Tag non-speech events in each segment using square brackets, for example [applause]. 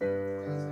Música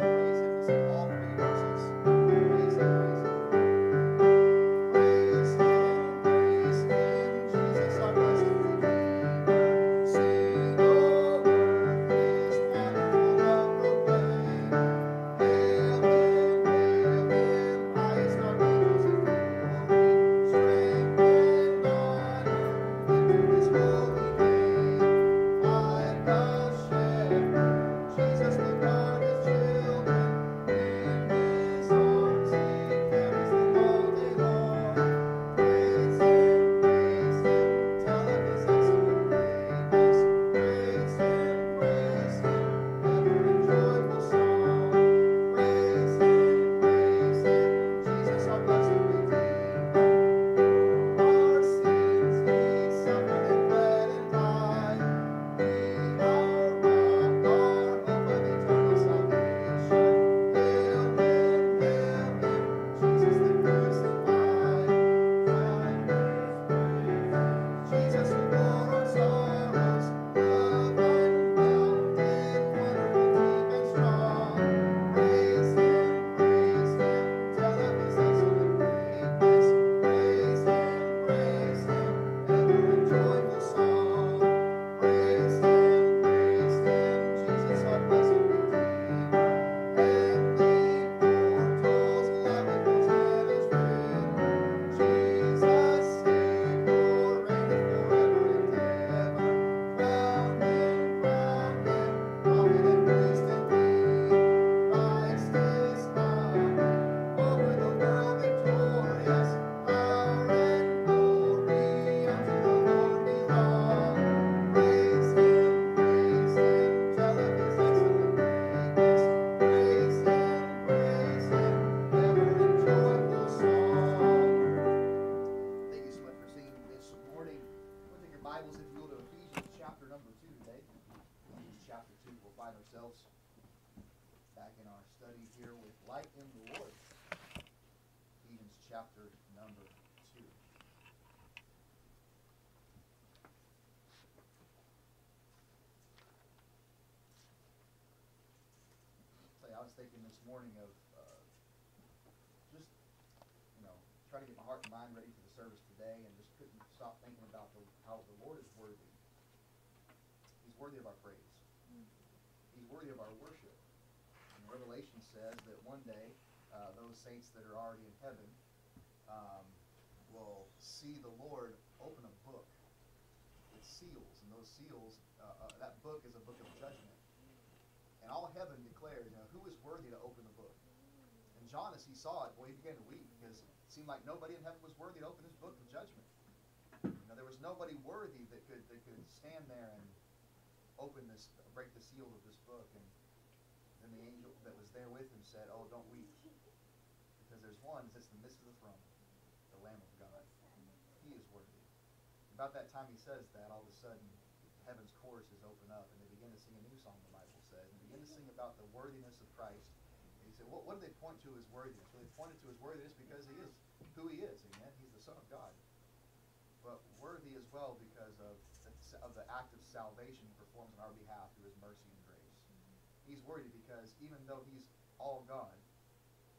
thinking this morning of uh, just, you know, trying to get my heart and mind ready for the service today and just couldn't stop thinking about the, how the Lord is worthy. He's worthy of our praise. He's worthy of our worship. And Revelation says that one day, uh, those saints that are already in heaven um, will see the Lord open a book with seals, and those seals, uh, uh, that book is a book of judgment. And all heaven declares, you know, who is worthy to open the book? And John, as he saw it, boy, he began to weep because it seemed like nobody in heaven was worthy to open his book of judgment. You know, there was nobody worthy that could that could stand there and open this, break the seal of this book. And then the angel that was there with him said, "Oh, don't weep, because there's one that's the midst of the throne, the Lamb of God. He is worthy." About that time he says that, all of a sudden, heaven's choruses open up and they begin to sing a new song. The Bible says, and begin to sing about the worthiness of Christ. He said, "What, what do they point to as worthiness? Well, they pointed to his worthiness because he is who he is. Amen. He's the Son of God." but worthy as well because of the, of the act of salvation he performs on our behalf through his mercy and grace. He's worthy because even though he's all God,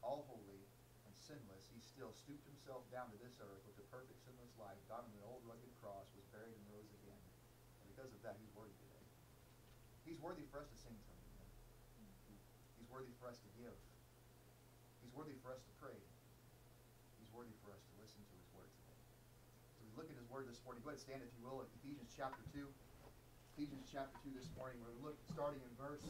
all holy, and sinless, he still stooped himself down to this earth with a perfect sinless life, died on an old rugged cross, was buried and rose again. And because of that, he's worthy today. He's worthy for us to sing to him. Worthy for us to give. He's worthy for us to pray. He's worthy for us to listen to his word today. So we look at his word this morning. Go ahead and stand if you will at Ephesians chapter 2. Ephesians chapter 2 this morning. We're look starting in verse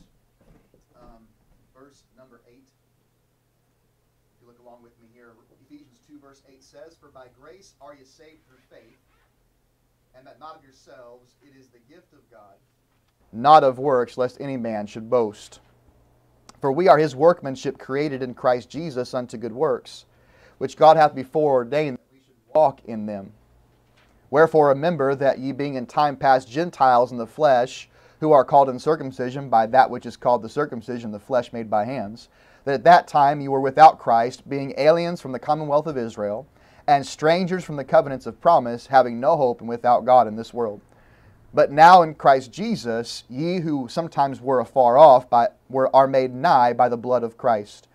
um, verse number 8. If you look along with me here, Ephesians 2 verse 8 says, For by grace are you saved through faith, and that not of yourselves, it is the gift of God, not of works, lest any man should boast. For we are his workmanship created in Christ Jesus unto good works, which God hath before ordained that we should walk in them. Wherefore remember that ye being in time past Gentiles in the flesh, who are called in circumcision by that which is called the circumcision, the flesh made by hands, that at that time you were without Christ, being aliens from the commonwealth of Israel, and strangers from the covenants of promise, having no hope and without God in this world. But now in Christ Jesus, ye who sometimes were afar off by, were, are made nigh by the blood of Christ.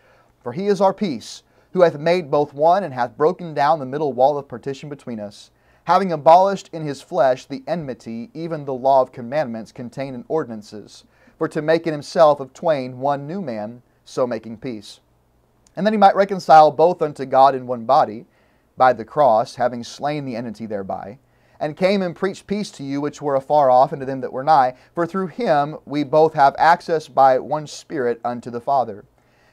For he is our peace, who hath made both one and hath broken down the middle wall of partition between us, having abolished in his flesh the enmity, even the law of commandments contained in ordinances, for to make in himself of twain one new man, so making peace. And that he might reconcile both unto God in one body, by the cross, having slain the enmity thereby and came and preached peace to you which were afar off, and to them that were nigh. For through him we both have access by one Spirit unto the Father.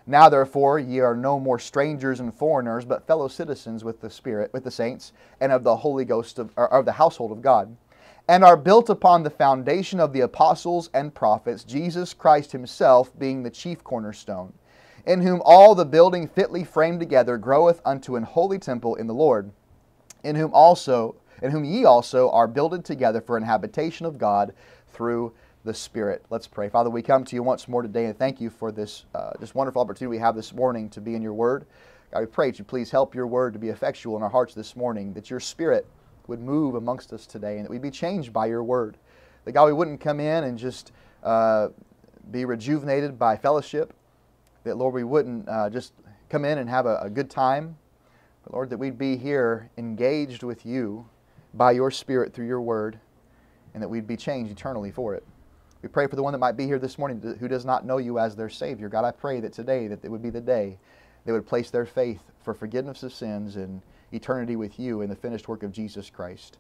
Now therefore ye are no more strangers and foreigners, but fellow citizens with the Spirit, with the saints, and of the Holy Ghost of, of the household of God, and are built upon the foundation of the apostles and prophets, Jesus Christ himself being the chief cornerstone, in whom all the building fitly framed together groweth unto an holy temple in the Lord, in whom also in whom ye also are builded together for an habitation of God through the Spirit. Let's pray. Father, we come to you once more today and thank you for this, uh, this wonderful opportunity we have this morning to be in your word. God, we pray that you please help your word to be effectual in our hearts this morning, that your Spirit would move amongst us today, and that we'd be changed by your word. That God, we wouldn't come in and just uh, be rejuvenated by fellowship. That, Lord, we wouldn't uh, just come in and have a, a good time. But, Lord, that we'd be here engaged with you by your Spirit through your word, and that we'd be changed eternally for it. We pray for the one that might be here this morning who does not know you as their Savior. God, I pray that today that it would be the day they would place their faith for forgiveness of sins and eternity with you in the finished work of Jesus Christ.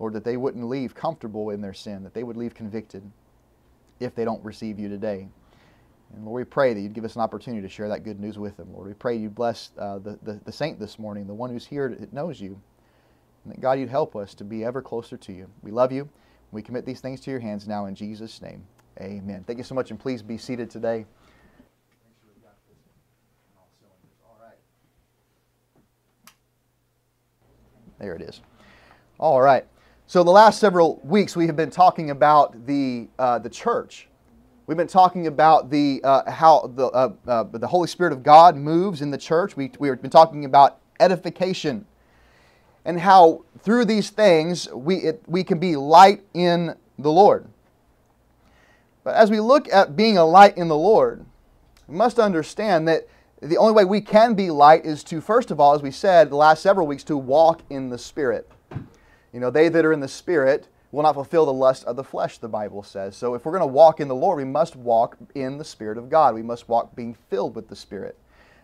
Lord, that they wouldn't leave comfortable in their sin, that they would leave convicted if they don't receive you today. And Lord, we pray that you'd give us an opportunity to share that good news with them. Lord, we pray you bless uh, the, the, the saint this morning, the one who's here that knows you. And that God, you'd help us to be ever closer to you. We love you. We commit these things to your hands now in Jesus' name. Amen. Thank you so much, and please be seated today. There it is. All right. So the last several weeks we have been talking about the uh, the church. We've been talking about the uh, how the uh, uh the Holy Spirit of God moves in the church. We we've been talking about edification and how through these things we, it, we can be light in the Lord. But as we look at being a light in the Lord, we must understand that the only way we can be light is to, first of all, as we said the last several weeks, to walk in the Spirit. You know, they that are in the Spirit will not fulfill the lust of the flesh, the Bible says. So if we're going to walk in the Lord, we must walk in the Spirit of God. We must walk being filled with the Spirit.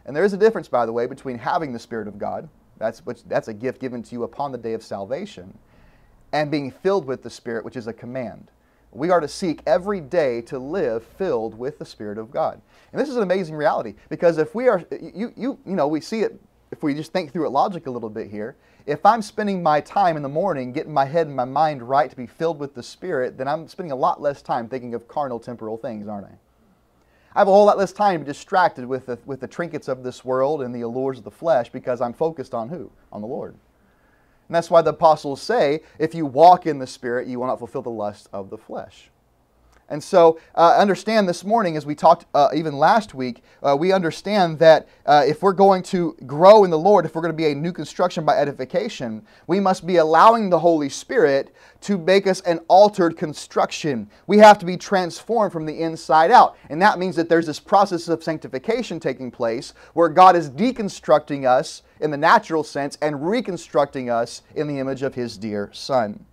And there is a difference, by the way, between having the Spirit of God that's, which, that's a gift given to you upon the day of salvation. And being filled with the Spirit, which is a command. We are to seek every day to live filled with the Spirit of God. And this is an amazing reality because if we are, you, you, you know, we see it, if we just think through it logic a little bit here, if I'm spending my time in the morning getting my head and my mind right to be filled with the Spirit, then I'm spending a lot less time thinking of carnal temporal things, aren't I? I have a whole lot less time distracted with the, with the trinkets of this world and the allures of the flesh because I'm focused on who? On the Lord. And that's why the apostles say, if you walk in the Spirit, you will not fulfill the lust of the flesh. And so, uh, understand this morning, as we talked uh, even last week, uh, we understand that uh, if we're going to grow in the Lord, if we're going to be a new construction by edification, we must be allowing the Holy Spirit to make us an altered construction. We have to be transformed from the inside out. And that means that there's this process of sanctification taking place where God is deconstructing us in the natural sense and reconstructing us in the image of His dear Son.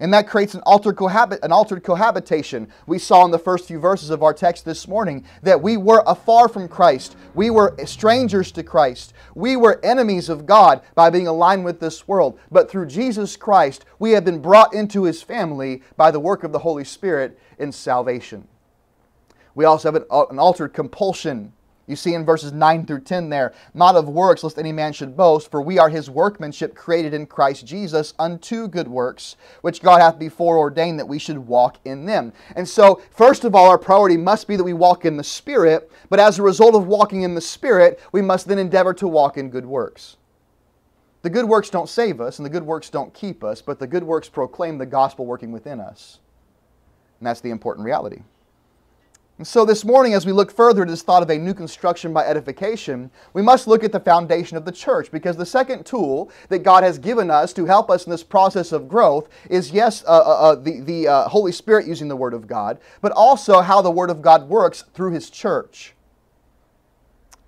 And that creates an altered, cohabit, an altered cohabitation. We saw in the first few verses of our text this morning that we were afar from Christ. We were strangers to Christ. We were enemies of God by being aligned with this world. But through Jesus Christ, we have been brought into His family by the work of the Holy Spirit in salvation. We also have an, an altered compulsion you see in verses 9 through 10 there, not of works, lest any man should boast, for we are his workmanship created in Christ Jesus unto good works, which God hath before ordained that we should walk in them. And so, first of all, our priority must be that we walk in the Spirit, but as a result of walking in the Spirit, we must then endeavor to walk in good works. The good works don't save us, and the good works don't keep us, but the good works proclaim the gospel working within us. And that's the important reality. And so this morning, as we look further at this thought of a new construction by edification, we must look at the foundation of the church because the second tool that God has given us to help us in this process of growth is, yes, uh, uh, uh, the, the uh, Holy Spirit using the Word of God, but also how the Word of God works through His church.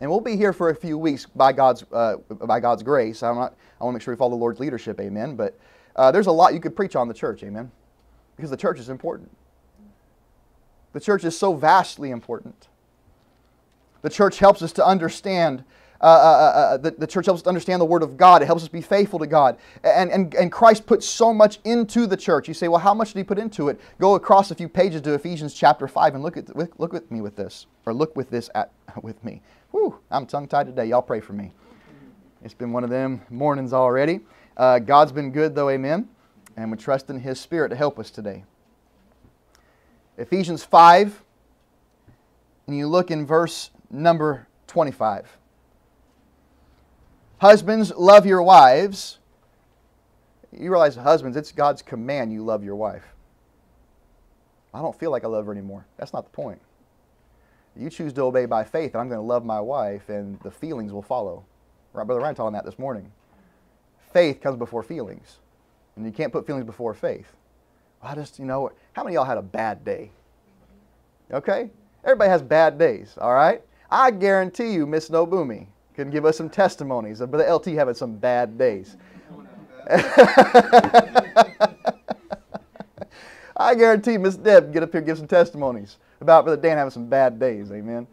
And we'll be here for a few weeks by God's, uh, by God's grace. I'm not, I want to make sure we follow the Lord's leadership, amen. But uh, there's a lot you could preach on the church, amen, because the church is important. The church is so vastly important. The church helps us to understand. Uh, uh, uh, uh, the, the church helps us understand the Word of God. It helps us be faithful to God. And, and, and Christ put so much into the church. You say, well, how much did He put into it? Go across a few pages to Ephesians chapter 5 and look, at, look with me with this. Or look with this at [laughs] with me. Whew, I'm tongue tied today. Y'all pray for me. It's been one of them mornings already. Uh, God's been good, though, amen. And we trust in His Spirit to help us today. Ephesians 5, and you look in verse number 25. Husbands, love your wives. You realize, husbands, it's God's command you love your wife. I don't feel like I love her anymore. That's not the point. You choose to obey by faith, and I'm going to love my wife, and the feelings will follow. Right, Brother Ryan taught on that this morning. Faith comes before feelings, and you can't put feelings before faith. I just, you know, how many of y'all had a bad day? Okay? Everybody has bad days, all right? I guarantee you, Miss Nobumi can give us some testimonies of the LT having some bad days. [laughs] I guarantee Miss Deb get up here and give some testimonies about Brother Dan having some bad days. Amen.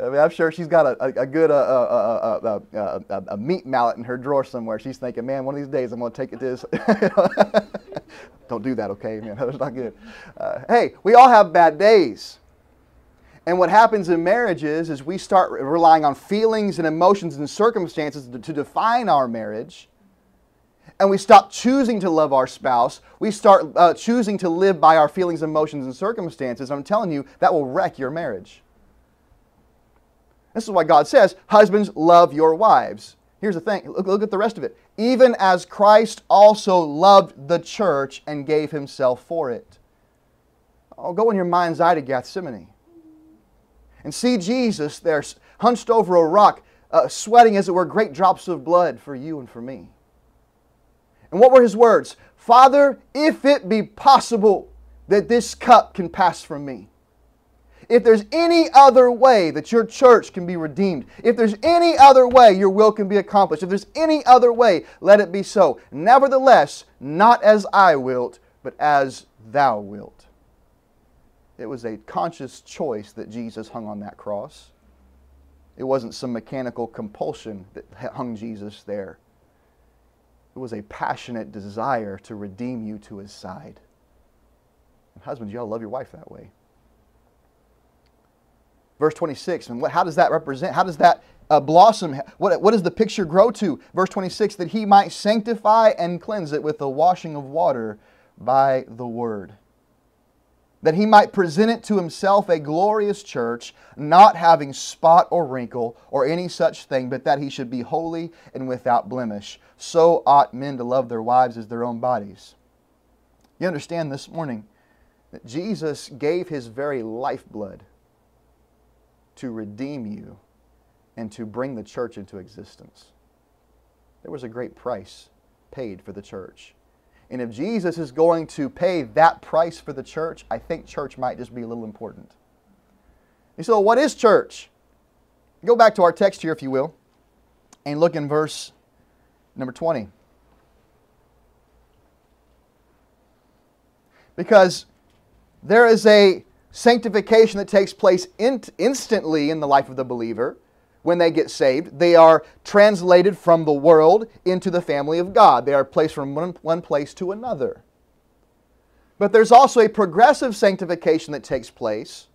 I mean, I'm sure she's got a, a, a good uh, uh, uh, a meat mallet in her drawer somewhere. She's thinking, man, one of these days I'm going to take it to this. [laughs] Don't do that, okay? [laughs] Man, that's not good. Uh, hey, we all have bad days. And what happens in marriages is we start relying on feelings and emotions and circumstances to, to define our marriage. And we stop choosing to love our spouse. We start uh, choosing to live by our feelings, emotions, and circumstances. I'm telling you, that will wreck your marriage. This is why God says, Husbands, love your wives. Here's the thing look, look at the rest of it. Even as Christ also loved the church and gave himself for it. Oh, go in your mind's eye to Gethsemane and see Jesus there hunched over a rock, uh, sweating as it were great drops of blood for you and for me. And what were his words? Father, if it be possible that this cup can pass from me. If there's any other way that your church can be redeemed, if there's any other way your will can be accomplished, if there's any other way, let it be so. Nevertheless, not as I wilt, but as thou wilt. It was a conscious choice that Jesus hung on that cross. It wasn't some mechanical compulsion that hung Jesus there. It was a passionate desire to redeem you to his side. And husbands, to love your wife that way. Verse 26, and what, how does that represent? How does that uh, blossom? What, what does the picture grow to? Verse 26, that he might sanctify and cleanse it with the washing of water by the word that he might present it to himself a glorious church, not having spot or wrinkle or any such thing, but that he should be holy and without blemish. So ought men to love their wives as their own bodies. You understand this morning that Jesus gave his very lifeblood to redeem you and to bring the church into existence. There was a great price paid for the church. And if Jesus is going to pay that price for the church, I think church might just be a little important. You say, well, what is church? Go back to our text here, if you will, and look in verse number 20. Because there is a sanctification that takes place in, instantly in the life of the believer when they get saved. They are translated from the world into the family of God. They are placed from one, one place to another. But there's also a progressive sanctification that takes place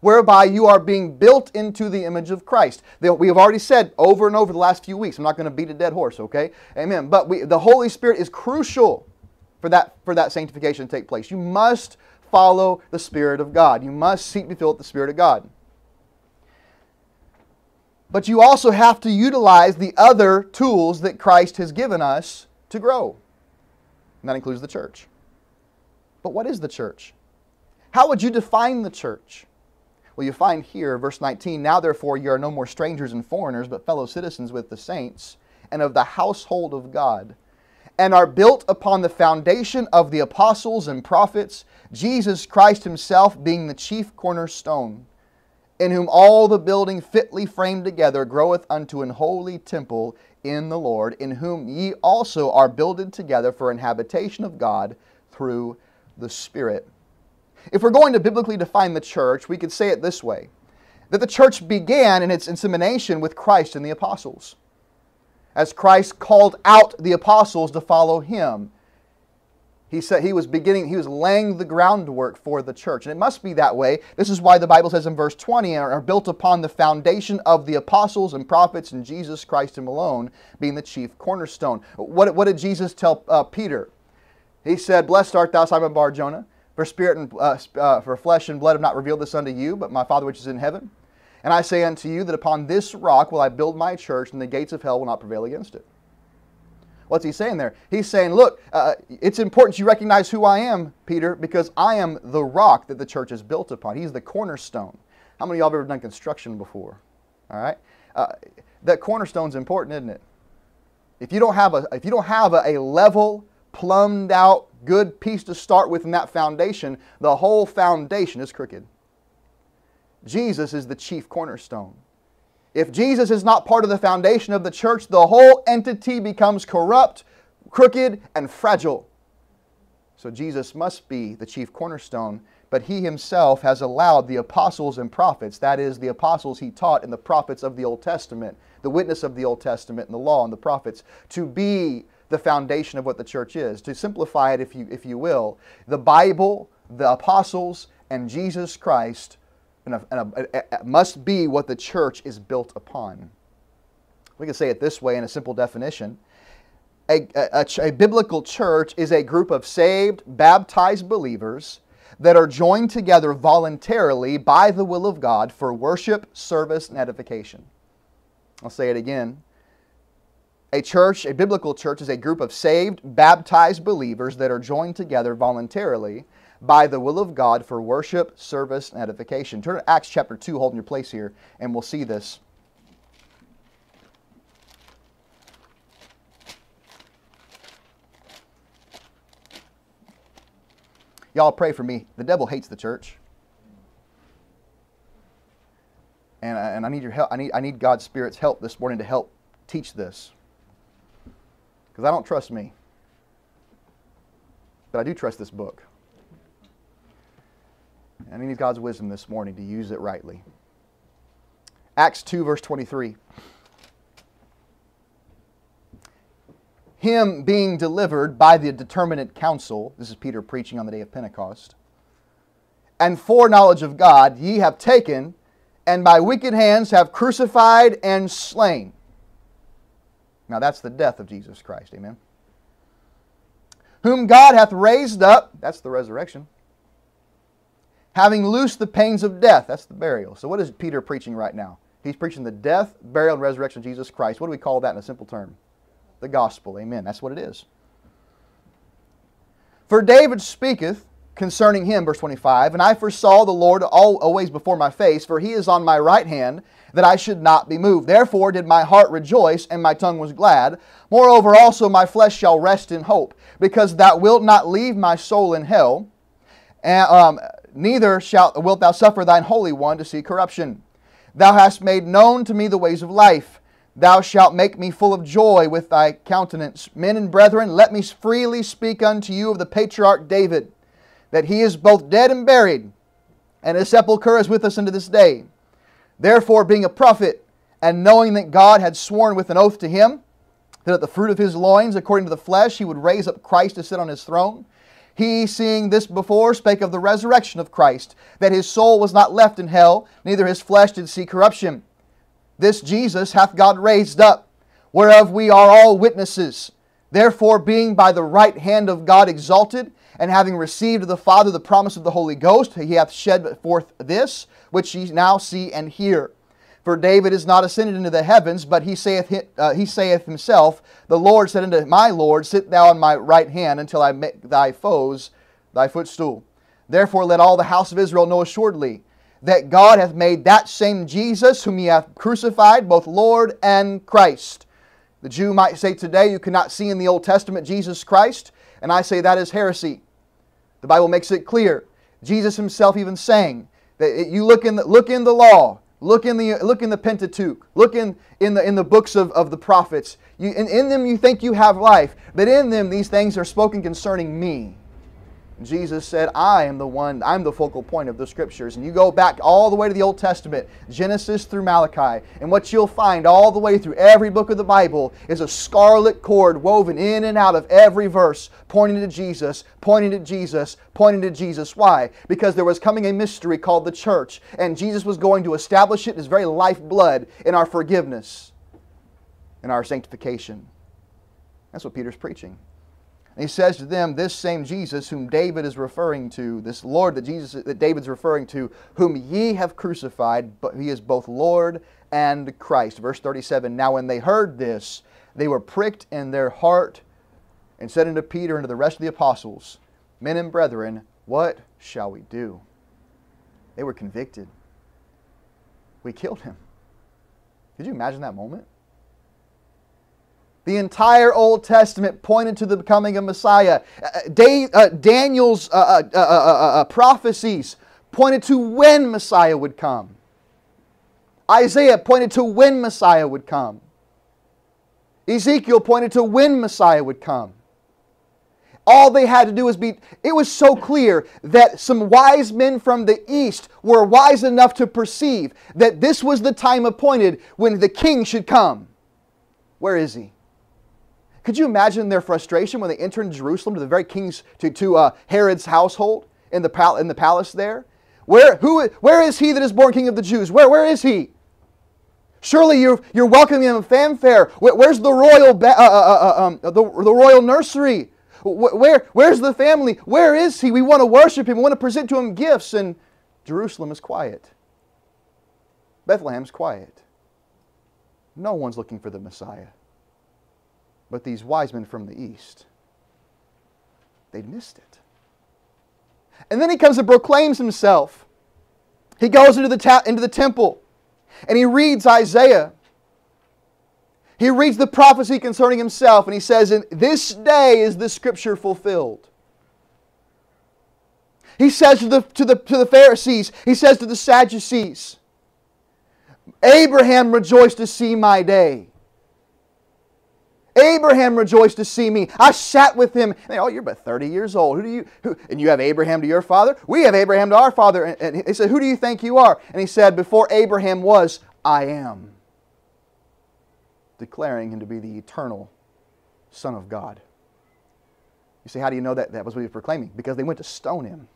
whereby you are being built into the image of Christ. We have already said over and over the last few weeks. I'm not going to beat a dead horse, okay? Amen. But we, the Holy Spirit is crucial for that, for that sanctification to take place. You must follow the Spirit of God. You must seek to be filled with the Spirit of God. But you also have to utilize the other tools that Christ has given us to grow. And that includes the church. But what is the church? How would you define the church? Well, you find here, verse 19, Now therefore you are no more strangers and foreigners, but fellow citizens with the saints, and of the household of God, and are built upon the foundation of the apostles and prophets, Jesus Christ himself being the chief cornerstone, in whom all the building fitly framed together groweth unto an holy temple in the Lord, in whom ye also are builded together for an habitation of God through the Spirit. If we're going to biblically define the church, we could say it this way that the church began in its insemination with Christ and the apostles. As Christ called out the apostles to follow him, he said he was beginning, he was laying the groundwork for the church. And it must be that way. This is why the Bible says in verse 20, are built upon the foundation of the apostles and prophets and Jesus Christ him alone being the chief cornerstone. What, what did Jesus tell uh, Peter? He said, Blessed art thou, Simon Barjona, for spirit and uh, uh, for flesh and blood have not revealed this unto you, but my Father which is in heaven. And I say unto you that upon this rock will I build my church, and the gates of hell will not prevail against it. What's he saying there? He's saying, look, uh, it's important you recognize who I am, Peter, because I am the rock that the church is built upon. He's the cornerstone. How many of y'all have ever done construction before? All right? Uh, that cornerstone's important, isn't it? If you don't have a, if you don't have a, a level, plumbed out, good piece to start with in that foundation, the whole foundation is crooked. Jesus is the chief cornerstone. If Jesus is not part of the foundation of the church, the whole entity becomes corrupt, crooked, and fragile. So Jesus must be the chief cornerstone, but he himself has allowed the apostles and prophets, that is, the apostles he taught and the prophets of the Old Testament, the witness of the Old Testament and the law and the prophets, to be the foundation of what the church is. To simplify it, if you, if you will, the Bible, the apostles, and Jesus Christ and a, and a, must be what the church is built upon. We can say it this way in a simple definition. A, a, a, biblical church is a group of saved, baptized believers that are joined together voluntarily by the will of God for worship, service, and edification. I'll say it again. A church, a biblical church, is a group of saved, baptized believers that are joined together voluntarily by the will of God for worship, service, and edification. Turn to Acts chapter 2, holding your place here, and we'll see this. Y'all pray for me. The devil hates the church. And, I, and I need your help. I need, I need God's Spirit's help this morning to help teach this. Because I don't trust me. But I do trust this book. And I need God's wisdom this morning to use it rightly. Acts 2, verse 23. Him being delivered by the determinate counsel, this is Peter preaching on the day of Pentecost, and foreknowledge of God, ye have taken, and by wicked hands have crucified and slain. Now that's the death of Jesus Christ, amen. Whom God hath raised up, that's the resurrection having loosed the pains of death. That's the burial. So, what is Peter preaching right now? He's preaching the death, burial, and resurrection of Jesus Christ. What do we call that in a simple term? The gospel. Amen. That's what it is. For David speaketh concerning him, verse 25, And I foresaw the Lord always before my face, for he is on my right hand, that I should not be moved. Therefore did my heart rejoice, and my tongue was glad. Moreover also my flesh shall rest in hope, because thou wilt not leave my soul in hell, and, um, neither shalt, wilt thou suffer thine Holy One to see corruption. Thou hast made known to me the ways of life. Thou shalt make me full of joy with thy countenance. Men and brethren, let me freely speak unto you of the patriarch David, that he is both dead and buried, and his sepulchre is with us unto this day. Therefore, being a prophet, and knowing that God had sworn with an oath to him, that at the fruit of his loins, according to the flesh, he would raise up Christ to sit on his throne, he, seeing this before, spake of the resurrection of Christ, that his soul was not left in hell, neither his flesh did see corruption. This Jesus hath God raised up, whereof we are all witnesses. Therefore, being by the right hand of God exalted, and having received of the Father the promise of the Holy Ghost, he hath shed forth this, which ye now see and hear. For David is not ascended into the heavens, but he saith, uh, he saith himself, The Lord said unto my Lord, Sit thou on my right hand until I make thy foes thy footstool. Therefore let all the house of Israel know assuredly that God hath made that same Jesus, whom ye hath crucified, both Lord and Christ. The Jew might say today, You cannot see in the Old Testament Jesus Christ, and I say that is heresy. The Bible makes it clear. Jesus himself even saying that you look in the, look in the law, look in the look in the Pentateuch, look in, in the in the books of, of the prophets. You, in, in them you think you have life, but in them these things are spoken concerning me. Jesus said, I am the one, I'm the focal point of the scriptures. And you go back all the way to the Old Testament, Genesis through Malachi, and what you'll find all the way through every book of the Bible is a scarlet cord woven in and out of every verse, pointing to Jesus, pointing to Jesus, pointing to Jesus. Why? Because there was coming a mystery called the church, and Jesus was going to establish it in his very lifeblood in our forgiveness, in our sanctification. That's what Peter's preaching. And he says to them, This same Jesus whom David is referring to, this Lord that Jesus that David's referring to, whom ye have crucified, but he is both Lord and Christ. Verse 37. Now when they heard this, they were pricked in their heart and said unto Peter and to the rest of the apostles, Men and brethren, what shall we do? They were convicted. We killed him. Could you imagine that moment? The entire Old Testament pointed to the coming of Messiah. Uh, uh, da- uh, Daniel's prophecies pointed to when Messiah would come. Isaiah pointed to when Messiah would come. Ezekiel pointed to when Messiah would come. All they had to do was be, it was so clear that some wise men from the east were wise enough to perceive that this was the time appointed when the king should come. Where is he? Could you imagine their frustration when they entered Jerusalem to the very king's, to, to uh, Herod's household in the, pal- in the palace there? Where, who, where is he that is born king of the Jews? Where, where is he? Surely you're, you're welcoming him in fanfare. Where, where's the royal, ba- uh, uh, uh, um, the, the royal nursery? Where, where's the family? Where is he? We want to worship him. We want to present to him gifts. And Jerusalem is quiet. Bethlehem's quiet. No one's looking for the Messiah. But these wise men from the east, they missed it. And then he comes and proclaims himself. He goes into the, ta- into the temple and he reads Isaiah. He reads the prophecy concerning himself and he says, In this day is the scripture fulfilled. He says to the, to, the, to the Pharisees, he says to the Sadducees, Abraham rejoiced to see my day. Abraham rejoiced to see me. I sat with him. They, oh, you're but 30 years old. Who do you? Who, and you have Abraham to your father? We have Abraham to our father. And, and he said, Who do you think you are? And he said, Before Abraham was, I am. Declaring him to be the eternal Son of God. You say, how do you know that that was what he was proclaiming? Because they went to stone him.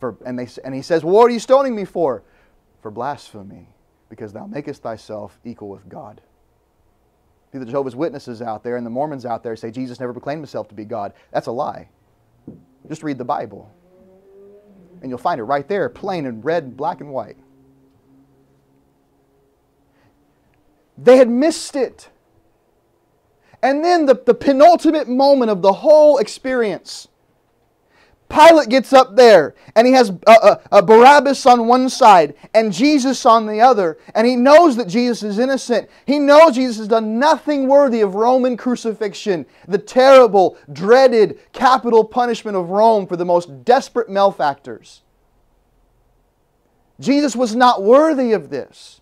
For, and, they, and he says, well, What are you stoning me for? For blasphemy, because thou makest thyself equal with God. The Jehovah's Witnesses out there and the Mormons out there say Jesus never proclaimed himself to be God. That's a lie. Just read the Bible. And you'll find it right there, plain and red, black, and white. They had missed it. And then the, the penultimate moment of the whole experience. Pilate gets up there and he has a, a, a Barabbas on one side and Jesus on the other, and he knows that Jesus is innocent. He knows Jesus has done nothing worthy of Roman crucifixion, the terrible, dreaded capital punishment of Rome for the most desperate malefactors. Jesus was not worthy of this.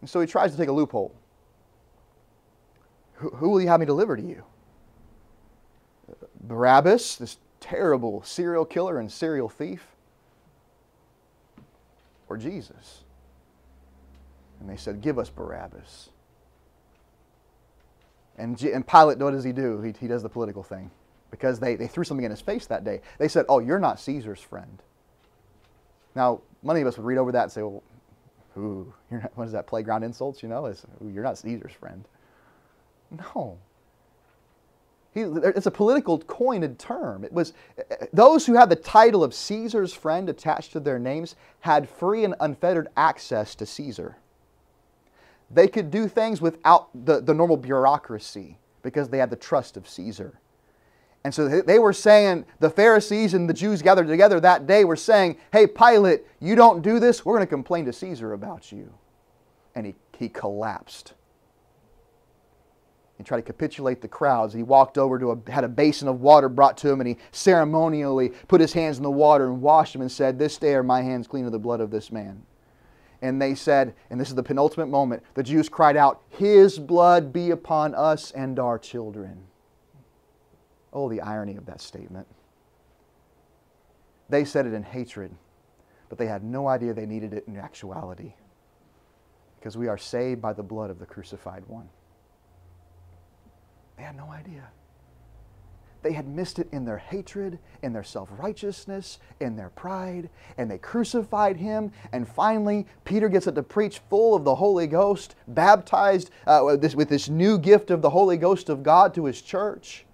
And so he tries to take a loophole. Who, who will you have me deliver to you? Barabbas, this terrible serial killer and serial thief? Or Jesus? And they said, Give us Barabbas. And, and Pilate, what does he do? He, he does the political thing. Because they, they threw something in his face that day. They said, Oh, you're not Caesar's friend. Now, many of us would read over that and say, Well, ooh, you're not, what is that, playground insults? You know, it's, ooh, you're not Caesar's friend. No. He, it's a political coined term. It was those who had the title of Caesar's friend attached to their names had free and unfettered access to Caesar. They could do things without the, the normal bureaucracy because they had the trust of Caesar. And so they- were saying, the Pharisees and the Jews gathered together that day were saying, Hey, Pilate, you don't do this, we're going to complain to Caesar about you. And he, he collapsed. He tried to capitulate the crowds. He walked over to a, had a basin of water brought to him, and he ceremonially put his hands in the water and washed them and said, This day are my hands clean of the blood of this man. And they said, and this is the penultimate moment, the Jews cried out, His blood be upon us and our children. Oh, the irony of that statement. They said it in hatred, but they had no idea they needed it in actuality. Because we are saved by the blood of the crucified one. They had no idea. They had missed it in their hatred, in their self righteousness, in their pride, and they crucified him. And finally, Peter gets up to preach full of the Holy Ghost, baptized uh, with, this, with this new gift of the Holy Ghost of God to his church.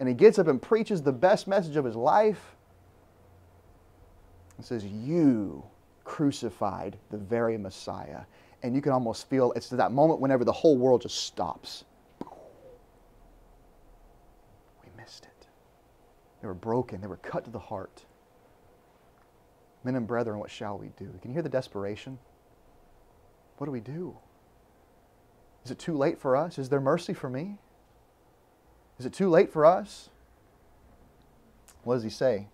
And he gets up and preaches the best message of his life. He says, You crucified the very Messiah. And you can almost feel it's that moment whenever the whole world just stops. We missed it. They were broken, they were cut to the heart. Men and brethren, what shall we do? Can you hear the desperation? What do we do? Is it too late for us? Is there mercy for me? Is it too late for us? What does he say?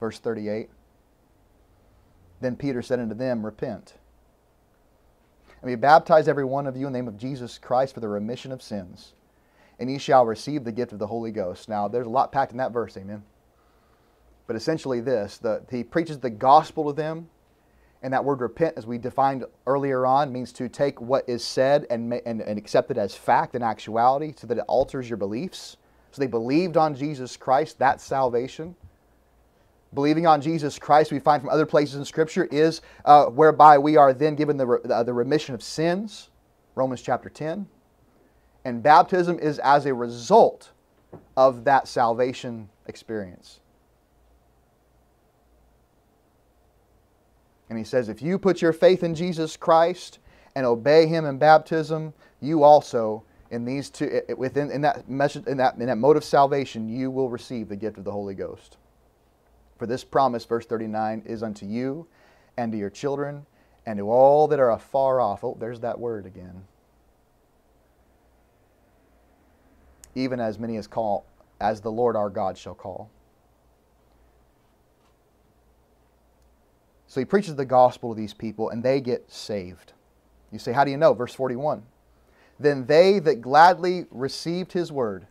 Verse 38. Then Peter said unto them, Repent. And be baptized every one of you in the name of Jesus Christ for the remission of sins. And ye shall receive the gift of the Holy Ghost. Now, there's a lot packed in that verse, amen. But essentially, this the, he preaches the gospel to them. And that word repent, as we defined earlier on, means to take what is said and, and, and accept it as fact and actuality so that it alters your beliefs. So they believed on Jesus Christ, that's salvation. Believing on Jesus Christ, we find from other places in Scripture, is uh, whereby we are then given the, uh, the remission of sins, Romans chapter 10. And baptism is as a result of that salvation experience. And he says, if you put your faith in Jesus Christ and obey him in baptism, you also, in these two, within in that message, in that in that mode of salvation, you will receive the gift of the Holy Ghost. For this promise, verse 39, is unto you and to your children and to all that are afar off. Oh, there's that word again. Even as many as call, as the Lord our God shall call. So he preaches the gospel to these people and they get saved. You say, How do you know? Verse 41. Then they that gladly received his word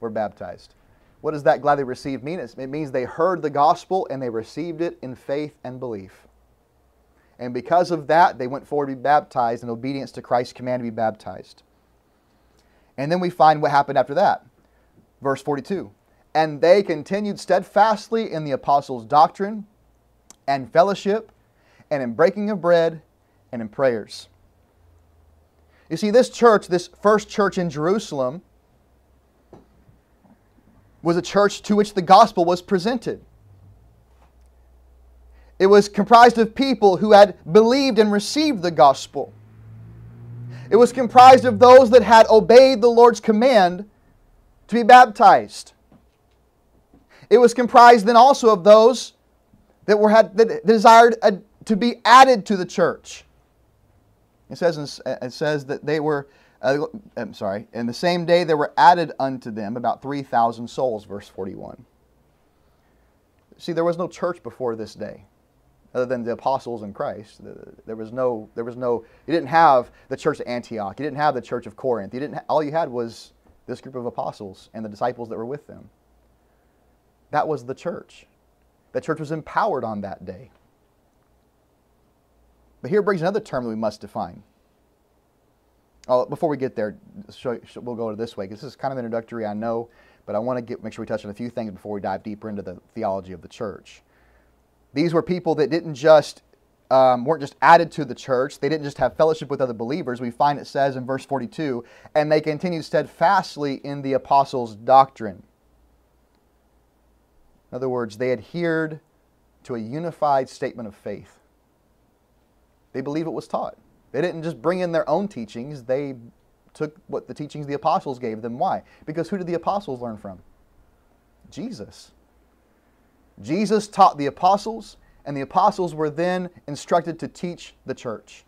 were baptized. What does that gladly received mean? It means they heard the gospel and they received it in faith and belief. And because of that, they went forward to be baptized in obedience to Christ's command to be baptized. And then we find what happened after that. Verse 42. And they continued steadfastly in the apostles' doctrine and fellowship and in breaking of bread and in prayers. You see, this church, this first church in Jerusalem, was a church to which the gospel was presented. It was comprised of people who had believed and received the gospel. It was comprised of those that had obeyed the Lord's command to be baptized. It was comprised then also of those that were had that desired uh, to be added to the church. It says in, it says that they were uh, I'm sorry, in the same day there were added unto them about 3,000 souls, verse 41. See, there was no church before this day other than the apostles and Christ. There was no, there was no, you didn't have the church of Antioch. You didn't have the church of Corinth. You didn't, all you had was this group of apostles and the disciples that were with them. That was the church. The church was empowered on that day. But here brings another term that we must define. Oh, before we get there, we'll go to this way because this is kind of introductory, I know, but I want to get, make sure we touch on a few things before we dive deeper into the theology of the church. These were people that didn't just um, weren't just added to the church. They didn't just have fellowship with other believers. We find it says in verse 42, and they continued steadfastly in the apostles' doctrine. In other words, they adhered to a unified statement of faith. They believe it was taught. They didn't just bring in their own teachings, they took what the teachings the apostles gave them. Why? Because who did the apostles learn from? Jesus. Jesus taught the apostles, and the apostles were then instructed to teach the church.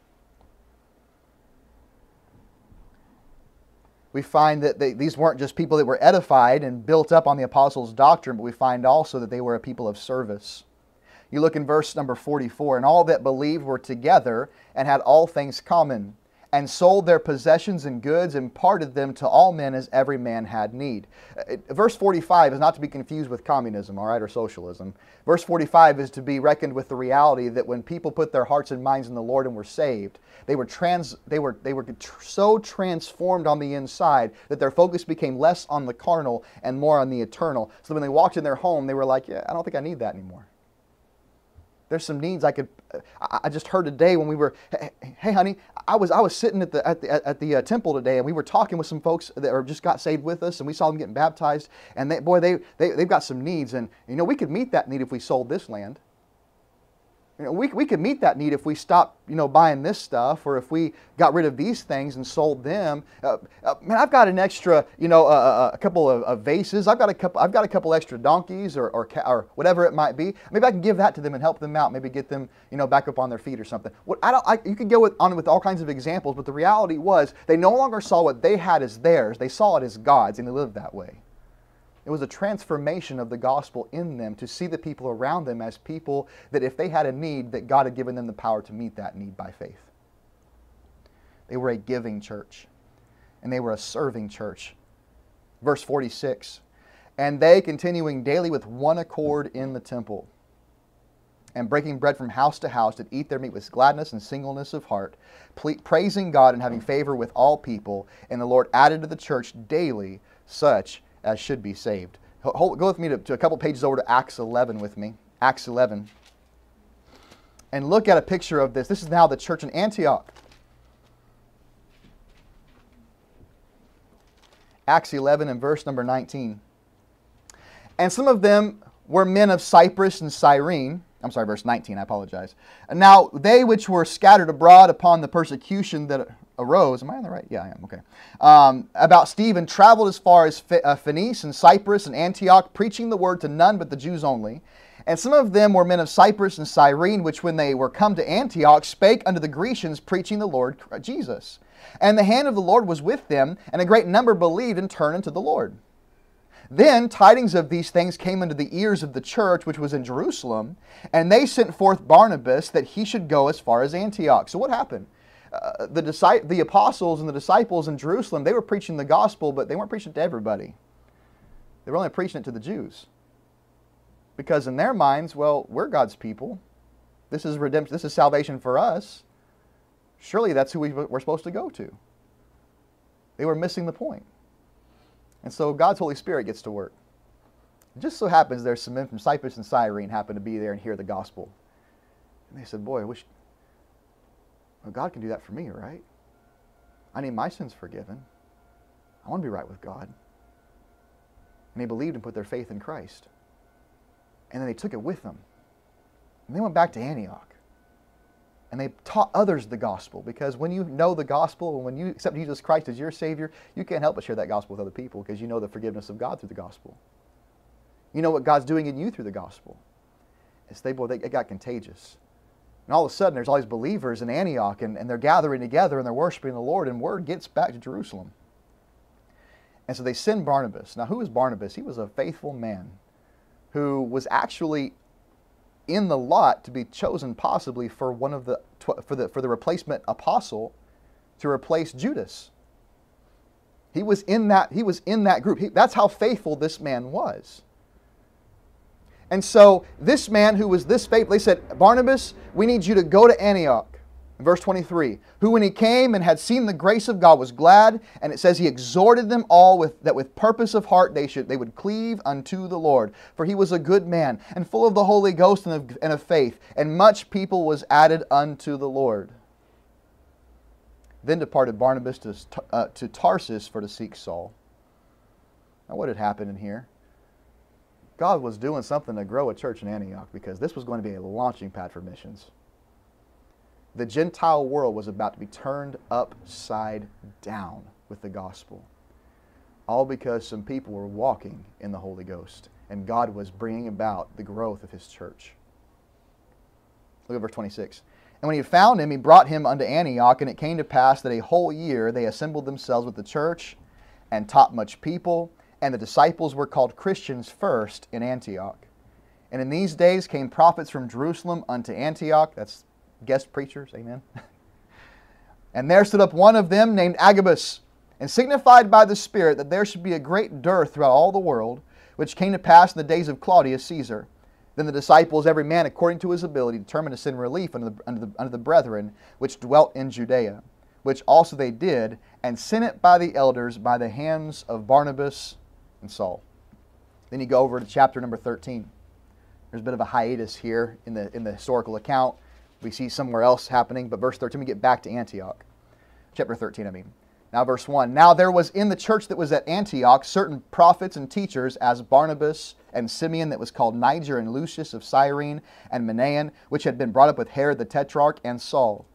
We find that they, these weren't just people that were edified and built up on the apostles' doctrine, but we find also that they were a people of service. You look in verse number 44 and all that believed were together and had all things common and sold their possessions and goods and parted them to all men as every man had need. Uh, verse 45 is not to be confused with communism, all right, or socialism. Verse 45 is to be reckoned with the reality that when people put their hearts and minds in the Lord and were saved, they were trans they were they were tr- so transformed on the inside that their focus became less on the carnal and more on the eternal. So when they walked in their home, they were like, "Yeah, I don't think I need that anymore." There's some needs I could. I just heard today when we were. Hey, honey, I was I was sitting at the at the at the uh, temple today, and we were talking with some folks that are just got saved with us, and we saw them getting baptized. And they, boy, they, they they've got some needs, and you know we could meet that need if we sold this land. You know, we, we could meet that need if we stopped, you know, buying this stuff, or if we got rid of these things and sold them. Uh, uh, man, I've got an extra, you know, uh, a couple of, of, vases. I've got a couple. I've got a couple extra donkeys, or, or or whatever it might be. Maybe I can give that to them and help them out. Maybe get them, you know, back up on their feet or something. What I don't. I, you could go with, on with all kinds of examples, but the reality was they no longer saw what they had as theirs. They saw it as God's, and they lived that way. It was a transformation of the gospel in them to see the people around them as people that if they had a need, that God had given them the power to meet that need by faith. They were a giving church, and they were a serving church. Verse 46 And they, continuing daily with one accord in the temple, and breaking bread from house to house, did eat their meat with gladness and singleness of heart, praising God and having favor with all people. And the Lord added to the church daily such as should be saved. Hold, go with me to, to a couple pages over to Acts 11 with me. Acts 11. And look at a picture of this. This is now the church in Antioch. Acts 11 and verse number 19. And some of them were men of Cyprus and Cyrene. I'm sorry, verse 19, I apologize. Now they which were scattered abroad upon the persecution that arose. Am I on the right? Yeah, I am. Okay. Um, about Stephen traveled as far as uh, Phoenice and Cyprus and Antioch, preaching the word to none but the Jews only. And some of them were men of Cyprus and Cyrene, which when they were come to Antioch spake unto the Grecians, preaching the Lord Jesus. And the hand of the Lord was with them, and a great number believed and turned unto the Lord. Then tidings of these things came into the ears of the church which was in Jerusalem, and they sent forth Barnabas that he should go as far as Antioch. So what happened? Uh, the, the apostles and the disciples in Jerusalem, they were preaching the gospel, but they weren't preaching it to everybody. They were only preaching it to the Jews. Because in their minds, well, we're God's people. This is redemption. This is salvation for us. Surely that's who we we're supposed to go to. They were missing the point. And so God's Holy Spirit gets to work. It just so happens there's some men from Cyprus and Cyrene happen to be there and hear the gospel. And they said, Boy, I wish well, God can do that for me, right? I need my sins forgiven. I want to be right with God. And they believed and put their faith in Christ. And then they took it with them. And they went back to Antioch. And they taught others the gospel because when you know the gospel and when you accept Jesus Christ as your Savior, you can't help but share that gospel with other people because you know the forgiveness of God through the gospel. You know what God's doing in you through the gospel. It's they, boy, they, it got contagious. And all of a sudden, there's all these believers in Antioch, and, and they're gathering together and they're worshiping the Lord, and word gets back to Jerusalem. And so they send Barnabas. Now, who is Barnabas? He was a faithful man who was actually in the lot to be chosen possibly for one of the for the for the replacement apostle to replace Judas. He was in that he was in that group. He, that's how faithful this man was. And so this man who was this faithful, they said, Barnabas, we need you to go to Antioch. Verse 23, who when he came and had seen the grace of God was glad, and it says he exhorted them all with, that with purpose of heart they should they would cleave unto the Lord. For he was a good man, and full of the Holy Ghost and of, and of faith, and much people was added unto the Lord. Then departed Barnabas to, uh, to Tarsus for to seek Saul. Now what had happened in here? God was doing something to grow a church in Antioch because this was going to be a launching pad for missions. The Gentile world was about to be turned upside down with the gospel. All because some people were walking in the Holy Ghost and God was bringing about the growth of his church. Look at verse 26. And when he found him, he brought him unto Antioch, and it came to pass that a whole year they assembled themselves with the church and taught much people, and the disciples were called Christians first in Antioch. And in these days came prophets from Jerusalem unto Antioch. That's guest preachers, amen. [laughs] and there stood up one of them named Agabus, and signified by the Spirit that there should be a great dearth throughout all the world, which came to pass in the days of Claudius Caesar. Then the disciples, every man according to his ability, determined to send relief unto the, unto the, unto the brethren which dwelt in Judea, which also they did, and sent it by the elders by the hands of Barnabas and Saul. Then you go over to chapter number 13. There's a bit of a hiatus here in the, in the historical account. We see somewhere else happening, but verse 13, we get back to Antioch. Chapter 13, I mean. Now, verse 1 Now there was in the church that was at Antioch certain prophets and teachers, as Barnabas and Simeon, that was called Niger, and Lucius of Cyrene, and Manaen, which had been brought up with Herod the Tetrarch, and Saul.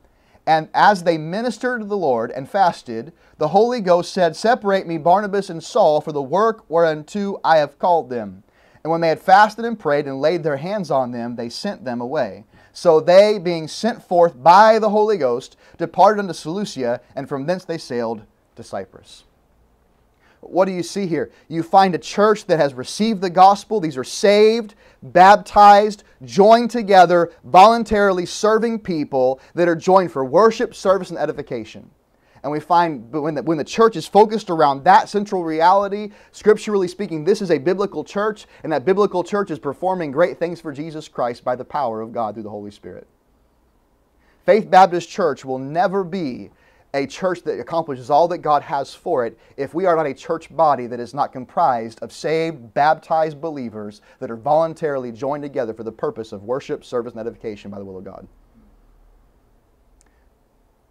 And as they ministered to the Lord and fasted, the Holy Ghost said, Separate me, Barnabas and Saul, for the work whereunto I have called them. And when they had fasted and prayed and laid their hands on them, they sent them away. So they, being sent forth by the Holy Ghost, departed unto Seleucia, and from thence they sailed to Cyprus. What do you see here? You find a church that has received the gospel. These are saved, baptized, joined together, voluntarily serving people that are joined for worship, service, and edification. And we find when the, when the church is focused around that central reality, scripturally speaking, this is a biblical church, and that biblical church is performing great things for Jesus Christ by the power of God through the Holy Spirit. Faith Baptist Church will never be a church that accomplishes all that God has for it if we are not a church body that is not comprised of saved, baptized believers that are voluntarily joined together for the purpose of worship, service, and edification by the will of God.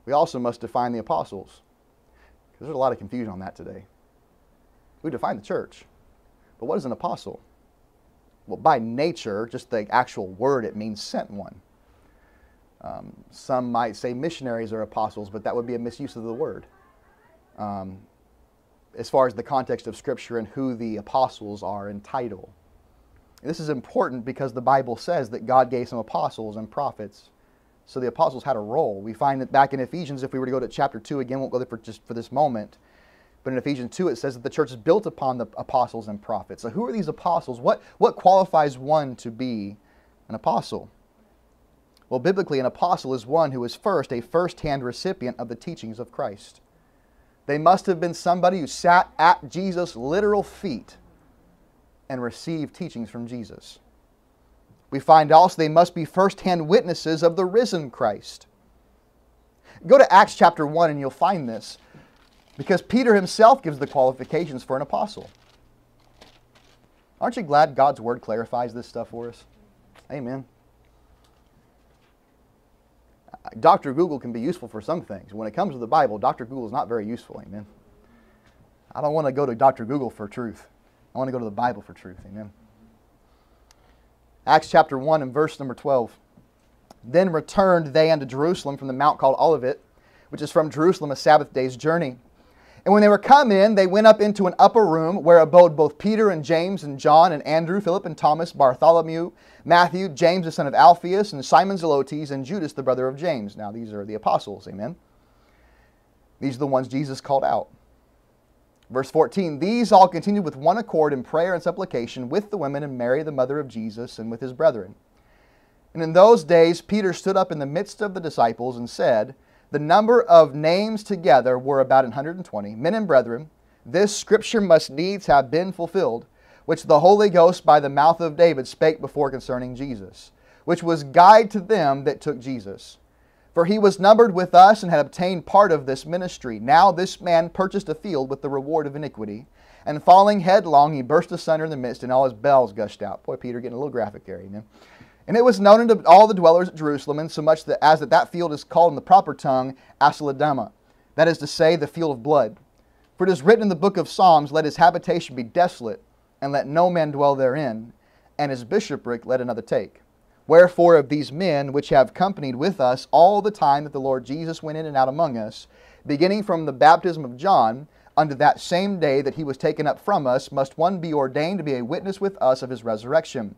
We also must define the apostles. Because there's a lot of confusion on that today. We define the church. But what is an apostle? Well, by nature, just the actual word, it means sent one. Um, some might say missionaries are apostles, but that would be a misuse of the word. Um, as far as the context of Scripture and who the apostles are in title. This is important because the Bible says that God gave some apostles and prophets. So the apostles had a role. We find that back in Ephesians, if we were to go to chapter 2, again, we won't go there for just for this moment. But in Ephesians 2, it says that the church is built upon the apostles and prophets. So who are these apostles? What, what qualifies one to be an apostle? Well, biblically, an apostle is one who is first a first hand recipient of the teachings of Christ. They must have been somebody who sat at Jesus' literal feet and received teachings from Jesus. We find also they must be first hand witnesses of the risen Christ. Go to Acts chapter 1 and you'll find this because Peter himself gives the qualifications for an apostle. Aren't you glad God's word clarifies this stuff for us? Amen. Dr. Google can be useful for some things. When it comes to the Bible, Dr. Google is not very useful. Amen. I don't want to go to Dr. Google for truth. I want to go to the Bible for truth. Amen. Acts chapter 1 and verse number 12. Then returned they unto Jerusalem from the mount called Olivet, which is from Jerusalem a Sabbath day's journey. And when they were come in, they went up into an upper room where abode both Peter and James and John and Andrew, Philip and Thomas, Bartholomew, Matthew, James the son of Alphaeus, and Simon Zelotes, and Judas the brother of James. Now these are the apostles, amen. These are the ones Jesus called out. Verse 14 These all continued with one accord in prayer and supplication with the women and Mary, the mother of Jesus, and with his brethren. And in those days Peter stood up in the midst of the disciples and said, the number of names together were about 120. Men and brethren, this scripture must needs have been fulfilled, which the Holy Ghost by the mouth of David spake before concerning Jesus, which was guide to them that took Jesus. For he was numbered with us and had obtained part of this ministry. Now this man purchased a field with the reward of iniquity. And falling headlong, he burst asunder in the midst, and all his bells gushed out. Boy, Peter getting a little graphic there, amen. And it was known unto all the dwellers at Jerusalem, insomuch that as that that field is called in the proper tongue Aceldama, that is to say, the field of blood. For it is written in the book of Psalms, Let his habitation be desolate, and let no man dwell therein, and his bishopric let another take. Wherefore, of these men which have companied with us all the time that the Lord Jesus went in and out among us, beginning from the baptism of John unto that same day that he was taken up from us, must one be ordained to be a witness with us of his resurrection.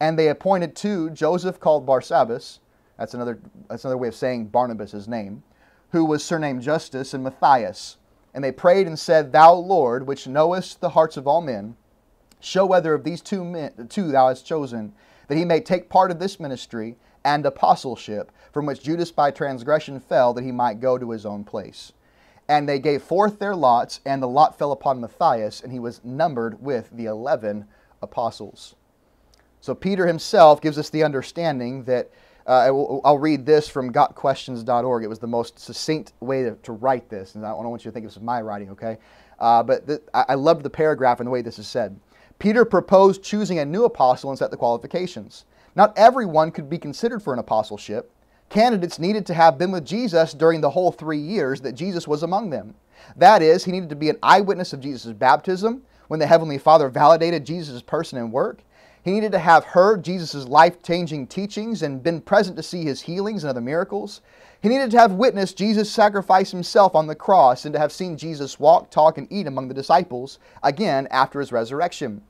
And they appointed two, Joseph called Barsabbas, that's another, that's another way of saying Barnabas' name, who was surnamed Justus, and Matthias. And they prayed and said, Thou, Lord, which knowest the hearts of all men, show whether of these two, men, two thou hast chosen, that he may take part of this ministry and apostleship, from which Judas by transgression fell, that he might go to his own place. And they gave forth their lots, and the lot fell upon Matthias, and he was numbered with the eleven apostles. So Peter himself gives us the understanding that uh, will, I'll read this from gotquestions.org. It was the most succinct way to, to write this, and I don't want you to think this is my writing, okay? Uh, but th- I, I loved the paragraph and the way this is said. Peter proposed choosing a new apostle and set the qualifications. Not everyone could be considered for an apostleship. Candidates needed to have been with Jesus during the whole three years that Jesus was among them. That is, he needed to be an eyewitness of Jesus' baptism when the Heavenly Father validated Jesus' person and work. He needed to have heard Jesus' life changing teachings and been present to see his healings and other miracles. He needed to have witnessed Jesus sacrifice himself on the cross and to have seen Jesus walk, talk, and eat among the disciples again after his resurrection.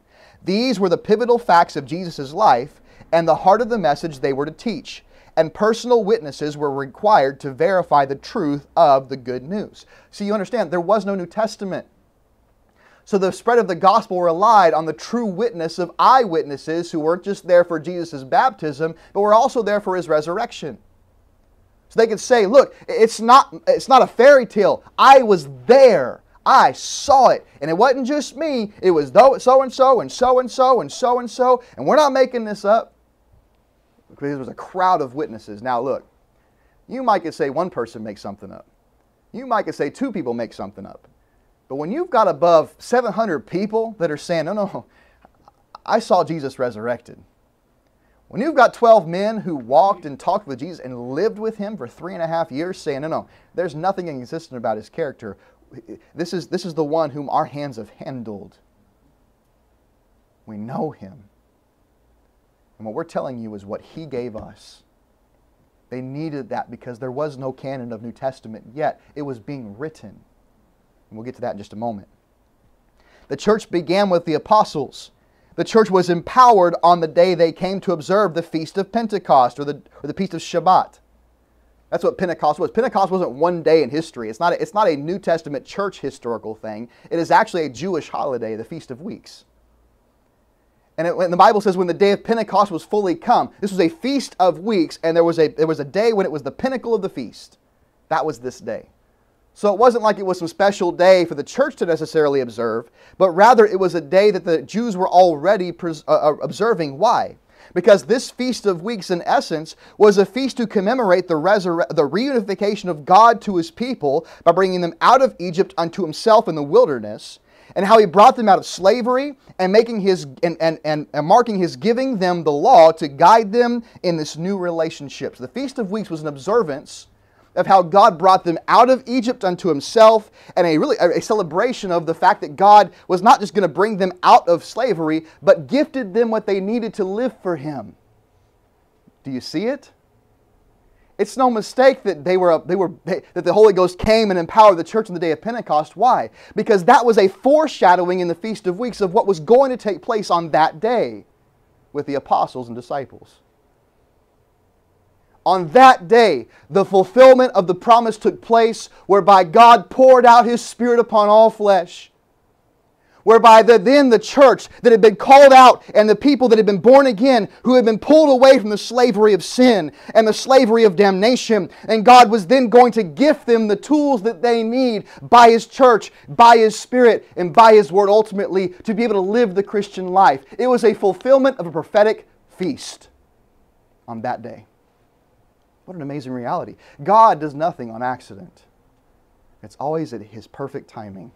These were the pivotal facts of Jesus' life and the heart of the message they were to teach. And personal witnesses were required to verify the truth of the good news. So you understand, there was no New Testament. So the spread of the gospel relied on the true witness of eyewitnesses who weren't just there for Jesus' baptism, but were also there for his resurrection. So they could say, look, it's not, it's not a fairy tale. I was there. I saw it. And it wasn't just me, it was so and so and so and so and so and so. And we're not making this up because there was a crowd of witnesses. Now, look, you might could say one person makes something up. You might could say two people make something up. But when you've got above 700 people that are saying, no, no, I saw Jesus resurrected. When you've got 12 men who walked and talked with Jesus and lived with him for three and a half years saying, no, no, there's nothing inconsistent about his character. This is, this is the one whom our hands have handled. We know him. And what we're telling you is what he gave us. They needed that because there was no canon of New Testament yet. It was being written. And we'll get to that in just a moment. The church began with the apostles. The church was empowered on the day they came to observe the feast of Pentecost or the, or the feast of Shavuot. That's what Pentecost was. Pentecost wasn't one day in history. It's not, a, it's not a New Testament church historical thing. It is actually a Jewish holiday, the Feast of Weeks. And, it, the Bible says when the day of Pentecost was fully come, this was a feast of weeks, and there was, a, there was a day when it was the pinnacle of the feast. That was this day. So it wasn't like it was some special day for the church to necessarily observe, but rather it was a day that the Jews were already pres- uh, uh observing. Why? Because this Feast of Weeks, in essence, was a feast to commemorate the, resur- the reunification of God to his people by bringing them out of Egypt unto himself in the wilderness and how he brought them out of slavery and making his and, and, and, and, marking his giving them the law to guide them in this new relationship. So the Feast of Weeks was an observance of how God brought them out of Egypt unto himself and a really a celebration of the fact that God was not just going to bring them out of slavery, but gifted them what they needed to live for him. Do you see it? It's no mistake that they were, they were that the Holy Ghost came and empowered the church on the day of Pentecost. Why? Because that was a foreshadowing in the Feast of Weeks of what was going to take place on that day with the apostles and disciples. On that day, the fulfillment of the promise took place whereby God poured out his Spirit upon all flesh whereby the, then the church that had been called out and the people that had been born again, who had been pulled away from the slavery of sin and the slavery of damnation, and God was then going to gift them the tools that they need by His church, by His Spirit, and by His Word ultimately to be able to live the Christian life. It was a fulfillment of a prophetic feast on that day. What an amazing reality. God does nothing on accident. It's always at His perfect timing.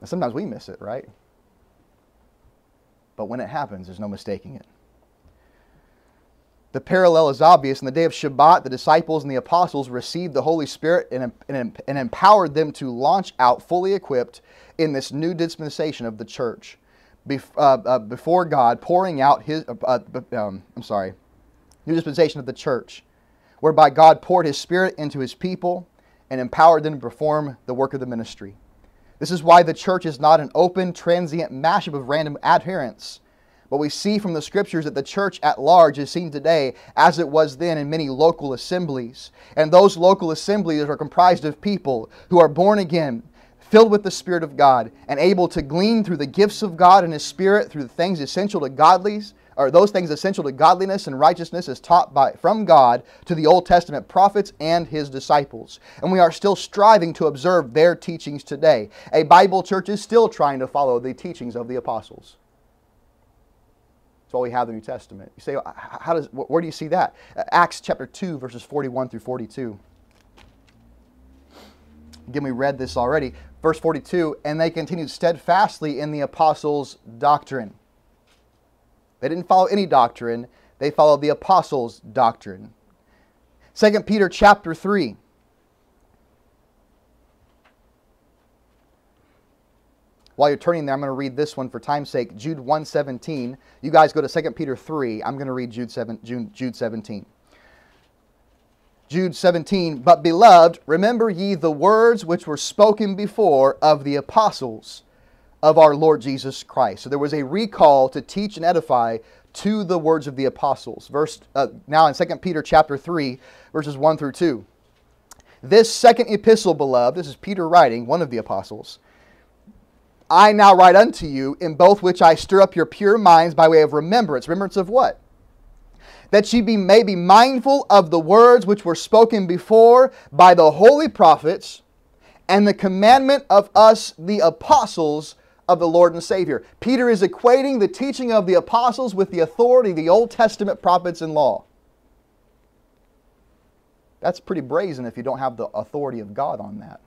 And sometimes we miss it, right? But when it happens, there's no mistaking it. The parallel is obvious. In the day of Shavuot, the disciples and the apostles received the Holy Spirit and, and, and empowered them to launch out fully equipped in this new dispensation of the church. Uh, uh, before God, pouring out His, uh, uh, um, I'm sorry, new dispensation of the church, whereby God poured His Spirit into His people and empowered them to perform the work of the ministry. This is why the church is not an open, transient mashup of random adherents. But we see from the scriptures that the church at large is seen today as it was then in many local assemblies. And those local assemblies are comprised of people who are born again, filled with the Spirit of God, and able to glean through the gifts of God and His Spirit through the things essential to godliness, or those things essential to godliness and righteousness as taught by from God to the Old Testament prophets and his disciples. And we are still striving to observe their teachings today. A Bible church is still trying to follow the teachings of the apostles. That's why we have the New Testament. You say, how does, where do you see that? Acts chapter 2, verses 41 through 42. Again, we read this already. Verse 42 And they continued steadfastly in the apostles' doctrine. They didn't follow any doctrine, they followed the apostles' doctrine. 2 Peter chapter 3. While you're turning there, I'm going to read this one for time's sake. Jude 1:17. You guys go to 2 Peter 3. I'm going to read Jude 7 Jude, Jude 17. Jude 17, but beloved, remember ye the words which were spoken before of the apostles of our Lord Jesus Christ. So there was a recall to teach and edify to the words of the apostles. Verse uh, now in 2 Peter chapter 3, verses 1 through 2. This second epistle, beloved, this is Peter writing, one of the apostles. I now write unto you, in both which I stir up your pure minds by way of remembrance. Remembrance of what? that ye be, may be mindful of the words which were spoken before by the holy prophets and the commandment of us, the apostles of the Lord and Savior. Peter is equating the teaching of the apostles with the authority of the Old Testament prophets and law. That's pretty brazen if you don't have the authority of God on that.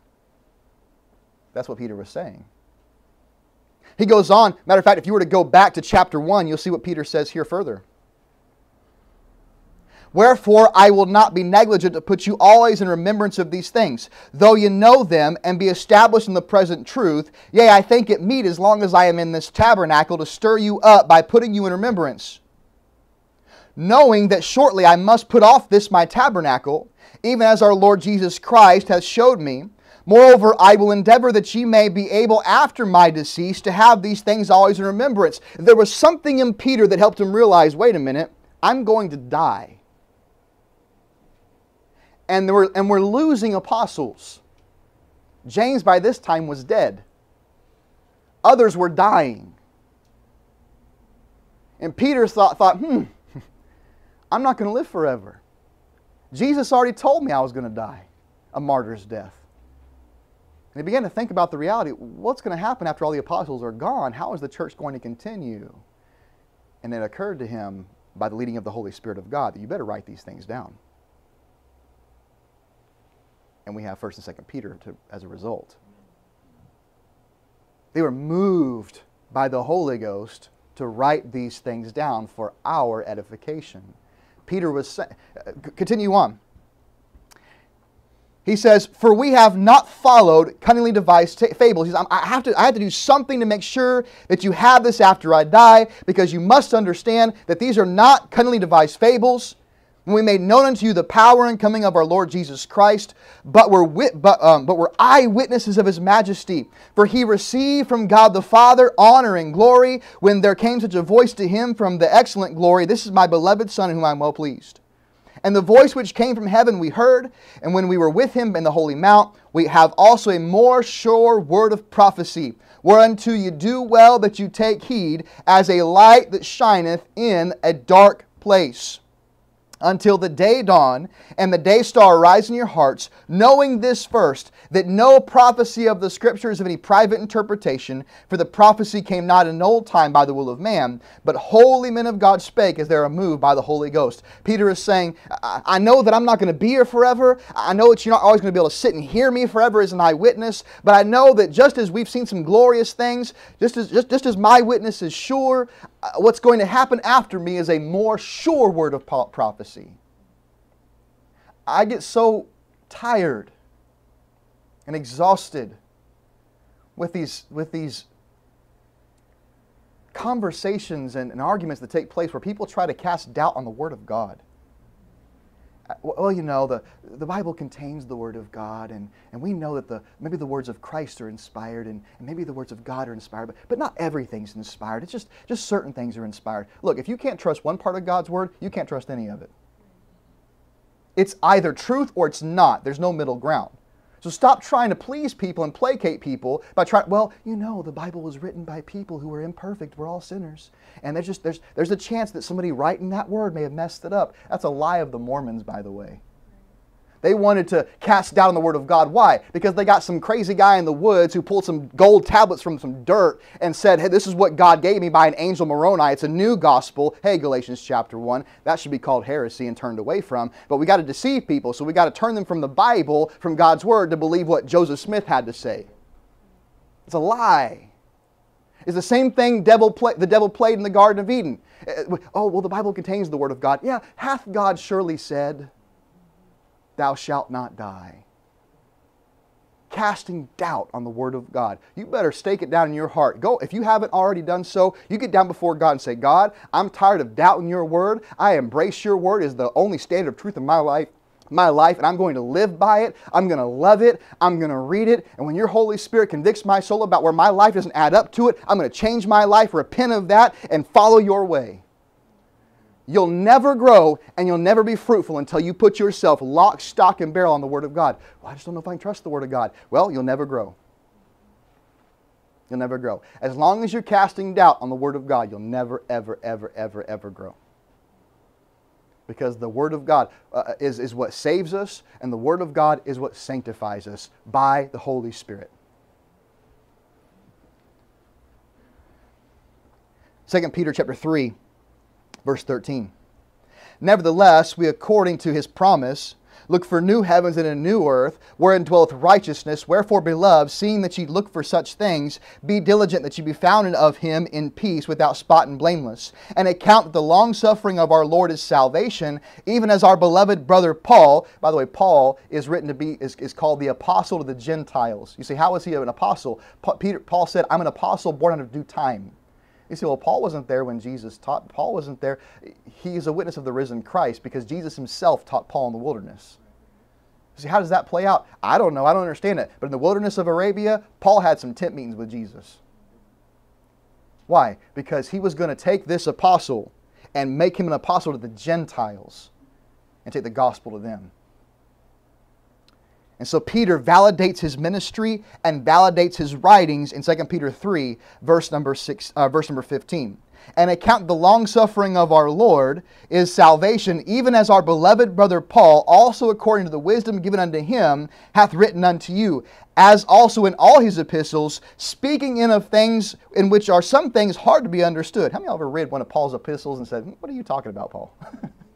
That's what Peter was saying. He goes on, matter of fact, if you were to go back to chapter 1, you'll see what Peter says here further. Wherefore I will not be negligent to put you always in remembrance of these things, though you know them and be established in the present truth. Yea, I think it meet as long as I am in this tabernacle to stir you up by putting you in remembrance. Knowing that shortly I must put off this my tabernacle, even as our Lord Jesus Christ hath showed me. Moreover, I will endeavor that ye may be able after my decease to have these things always in remembrance. There was something in Peter that helped him realize wait a minute, I'm going to die and we're, and we're losing apostles. James, by this time, was dead. Others were dying. And Peter thought, thought hmm, [laughs] I'm not going to live forever. Jesus already told me I was going to die a martyr's death. And he began to think about the reality what's going to happen after all the apostles are gone? How is the church going to continue? And it occurred to him by the leading of the Holy Spirit of God that you better write these things down and we have 1st and 2nd Peter to, as a result. They were moved by the Holy Ghost to write these things down for our edification. Peter was, uh, continue on. He says, For we have not followed cunningly devised t- fables. He says, I have, to, I have to do something to make sure that you have this after I die, because you must understand that these are not cunningly devised fables when we made known unto you the power and coming of our Lord Jesus Christ, but were, wit- but, um, but were eyewitnesses of his majesty. For he received from God the Father honor and glory when there came such a voice to him from the excellent glory This is my beloved Son in whom I am well pleased. And the voice which came from heaven we heard, and when we were with him in the holy mount, we have also a more sure word of prophecy, whereunto you do well that you take heed, as a light that shineth in a dark place until the day dawn and the day star rise in your hearts, knowing this first, that no prophecy of the Scriptures of any private interpretation, for the prophecy came not in old time by the will of man, but holy men of God spake as they are moved by the Holy Ghost. Peter is saying, I know that I'm not going to be here forever. I know that you're not always going to be able to sit and hear me forever as an eyewitness, but I know that just as we've seen some glorious things, just as, just, just as my witness is sure, Uh, what's going to happen after me is a more sure word of prophecy. I get so tired and exhausted with these, with these conversations and, and arguments that take place where people try to cast doubt on the Word of God. Well, you know, the, the Bible contains the Word of God, and, and we know that the, maybe the words of Christ are inspired, and, and maybe the words of God are inspired, but, but not everything's inspired. It's just, just certain things are inspired. Look, if you can't trust one part of God's Word, you can't trust any of it. It's either truth or it's not. There's no middle ground. So stop trying to please people and placate people by trying. Well, you know, the Bible was written by people who were imperfect. We're all sinners, and there's just there's there's a chance that somebody writing that word may have messed it up. That's a lie of the Mormons, by the way. They wanted to cast doubt on the Word of God. Why? Because they got some crazy guy in the woods who pulled some gold tablets from some dirt and said, Hey, this is what God gave me by an angel Moroni. It's a new gospel. Hey, Galatians chapter 1. That should be called heresy and turned away from. But we got to deceive people, so we got to turn them from the Bible, from God's Word, to believe what Joseph Smith had to say. It's a lie. It's the same thing devil play, the devil played in the Garden of Eden. Uh, oh, well, the Bible contains the Word of God. Yeah, hath God surely said, thou shalt not die. Casting doubt on the word of God. You better stake it down in your heart. Go, if you haven't already done so, you get down before God and say, God, I'm tired of doubting your word. I embrace your word as the only standard of truth in my life my life and I'm going to live by it. I'm going to love it. I'm going to read it. And when your Holy Spirit convicts my soul about where my life doesn't add up to it, I'm going to change my life, repent of that, and follow your way. You'll never grow and you'll never be fruitful until you put yourself lock, stock, and barrel on the Word of God. Well, I just don't know if I can trust the Word of God. Well, you'll never grow. You'll never grow. As long as you're casting doubt on the Word of God, you'll never, ever, ever, ever, ever grow. Because the Word of God uh, is, is what saves us, and the Word of God is what sanctifies us by the Holy Spirit. 2 Peter chapter 3 Verse 13. Nevertheless, we, according to his promise, look for new heavens and a new earth, wherein dwelleth righteousness. Wherefore, beloved, seeing that ye look for such things, be diligent that ye be found of him in peace, without spot and blameless. And account that the long suffering of our Lord is salvation, even as our beloved brother Paul, by the way, Paul is written to be, is, is called the apostle to the Gentiles. You see, how is he an apostle? Peter, Paul said, I'm an apostle born out of due time. You say, well, Paul wasn't there when Jesus taught. Paul wasn't there. He is a witness of the risen Christ because Jesus himself taught Paul in the wilderness. See, how does that play out? I don't know. I don't understand it. But in the wilderness of Arabia, Paul had some tent meetings with Jesus. Why? Because he was going to take this apostle and make him an apostle to the Gentiles and take the gospel to them. And so Peter validates his ministry and validates his writings in 2 Peter 3, verse number, six, uh, verse number 15. And account the long suffering of our Lord is salvation, even as our beloved brother Paul, also according to the wisdom given unto him, hath written unto you, as also in all his epistles, speaking in of things in which are some things hard to be understood. How many of you ever read one of Paul's epistles and said, What are you talking about, Paul? [laughs]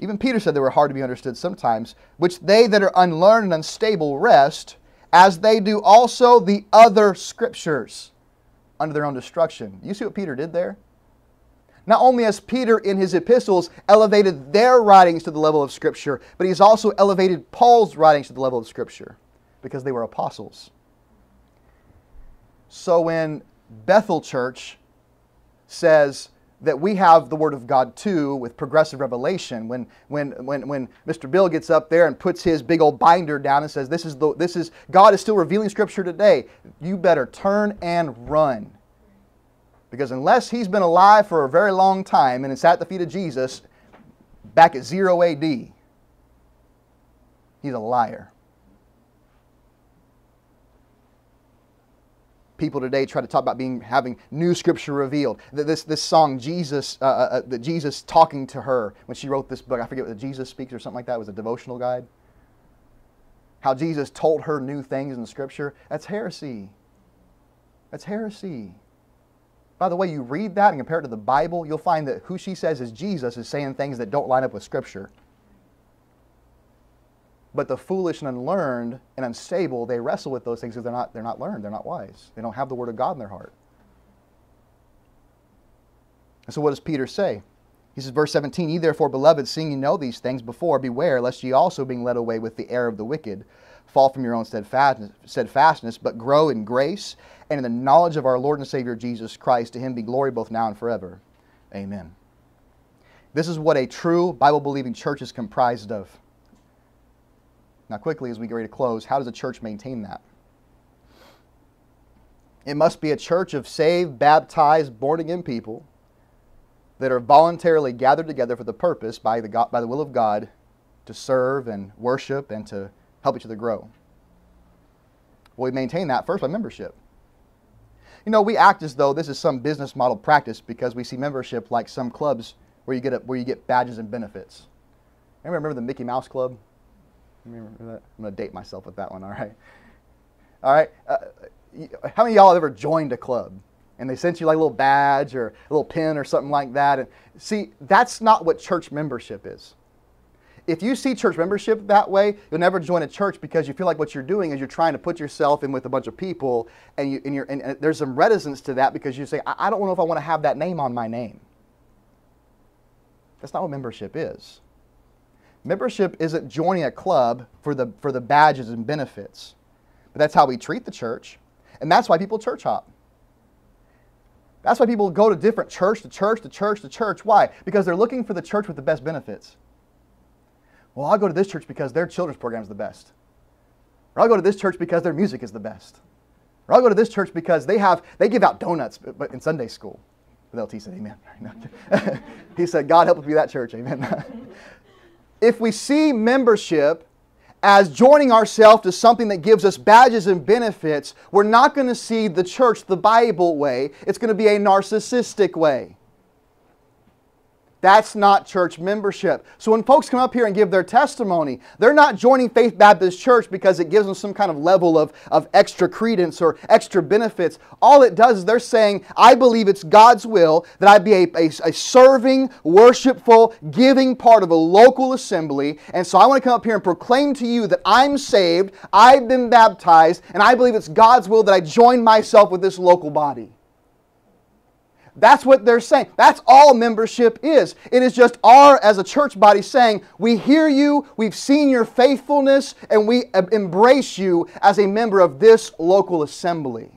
Even Peter said they were hard to be understood sometimes, which they that are unlearned and unstable rest, as they do also the other scriptures under their own destruction. You see what Peter did there? Not only has Peter in his epistles elevated their writings to the level of Scripture, but he's also elevated Paul's writings to the level of Scripture because they were apostles. So when Bethel Church says, that we have the Word of God too with progressive revelation. When, when, when, when Mr. Bill gets up there and puts his big old binder down and says, this is, the, this is God is still revealing Scripture today, you better turn and run. Because unless he's been alive for a very long time and is at the feet of Jesus back at 0 AD, he's a liar. People today try to talk about being having new scripture revealed. This this song Jesus uh, uh, uh, that Jesus talking to her when she wrote this book. I forget what Jesus speaks or something like that. It was a devotional guide. How Jesus told her new things in the scripture. That's heresy. That's heresy. By the way, you read that and compare it to the Bible, you'll find that who she says is Jesus is saying things that don't line up with scripture. But the foolish and unlearned and unstable, they wrestle with those things because they're not, they're not learned, they're not wise. They don't have the Word of God in their heart. And so what does Peter say? He says, verse 17, Ye therefore, beloved, seeing ye know these things before, beware, lest ye also, being led away with the error of the wicked, fall from your own steadfastness, steadfastness, but grow in grace and in the knowledge of our Lord and Savior Jesus Christ. To him be glory both now and forever. Amen. This is what a true Bible believing church is comprised of. Now, quickly, as we get ready to close, how does a church maintain that? It must be a church of saved, baptized, born again people that are voluntarily gathered together for the purpose, by the, God, by the will of God, to serve and worship and to help each other grow. Well, we maintain that first by membership. You know, we act as though this is some business model practice because we see membership like some clubs where you get, a, where you get badges and benefits. Remember, remember the Mickey Mouse Club? Remember that? I'm going to date myself with that one, all right? All right. Uh, how many of y'all have ever joined a club and they sent you like a little badge or a little pin or something like that? And see, that's not what church membership is. If you see church membership that way, you'll never join a church because you feel like what you're doing is you're trying to put yourself in with a bunch of people, and, you, and, you're, and, there's some reticence to that because you say, I don't know if I want to have that name on my name. That's not what membership is. Membership isn't joining a club for the, for the badges and benefits, but that's how we treat the church. And that's why people church hop. That's why people go to different church to church to church to church. Why? Because they're looking for the church with the best benefits. Well, I'll go to this church because their children's program is the best. Or I'll go to this church because their music is the best. Or I'll go to this church because they have they give out donuts but in Sunday school. The LT said amen. [laughs] he said, God help be that church, amen. [laughs] if we see membership as joining ourselves to something that gives us badges and benefits, we're not going to see the church the Bible way. It's going to be a narcissistic way. That's not church membership. So when folks come up here and give their testimony, they're not joining Faith Baptist Church because it gives them some kind of level of, of extra credence or extra benefits. All it does is they're saying, I believe it's God's will that I be a, a, a serving, worshipful, giving part of a local assembly. And so I want to come up here and proclaim to you that I'm saved, I've been baptized, and I believe it's God's will that I join myself with this local body. That's what they're saying. That's all membership is. It is just our, as a church body, saying, We hear you, we've seen your faithfulness, and we embrace you as a member of this local assembly.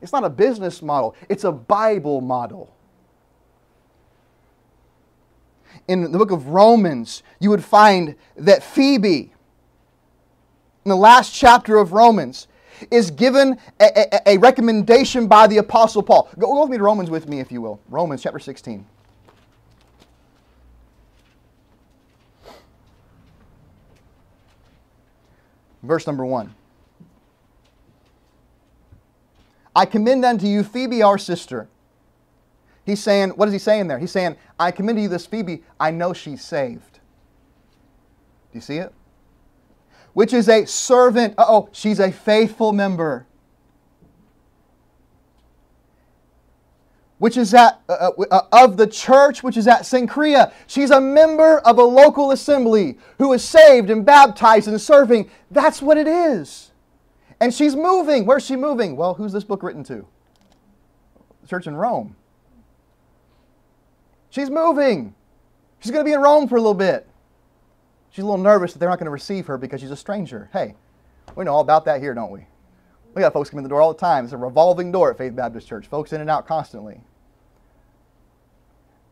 It's not a business model, it's a Bible model. In the book of Romans, you would find that Phoebe, in the last chapter of Romans, is given a, a, a recommendation by the Apostle Paul. Go, go with me to Romans with me, if you will. Romans chapter 16. Verse number 1. I commend unto you Phoebe, our sister. He's saying, what is he saying there? He's saying, I commend to you this Phoebe. I know she's saved. Do you see it? Which is a servant. oh, she's a faithful member. Which is at, uh, uh, uh, of the church, which is at Cenchrea. She's a member of a local assembly who is saved and baptized and serving. That's what it is. And she's moving. Where's she moving? Well, who's this book written to? The church in Rome. She's moving. She's going to be in Rome for a little bit. She's a little nervous that they're not going to receive her because she's a stranger. Hey, we know all about that here, don't we? We got folks coming in the door all the time. It's a revolving door at Faith Baptist Church. Folks in and out constantly.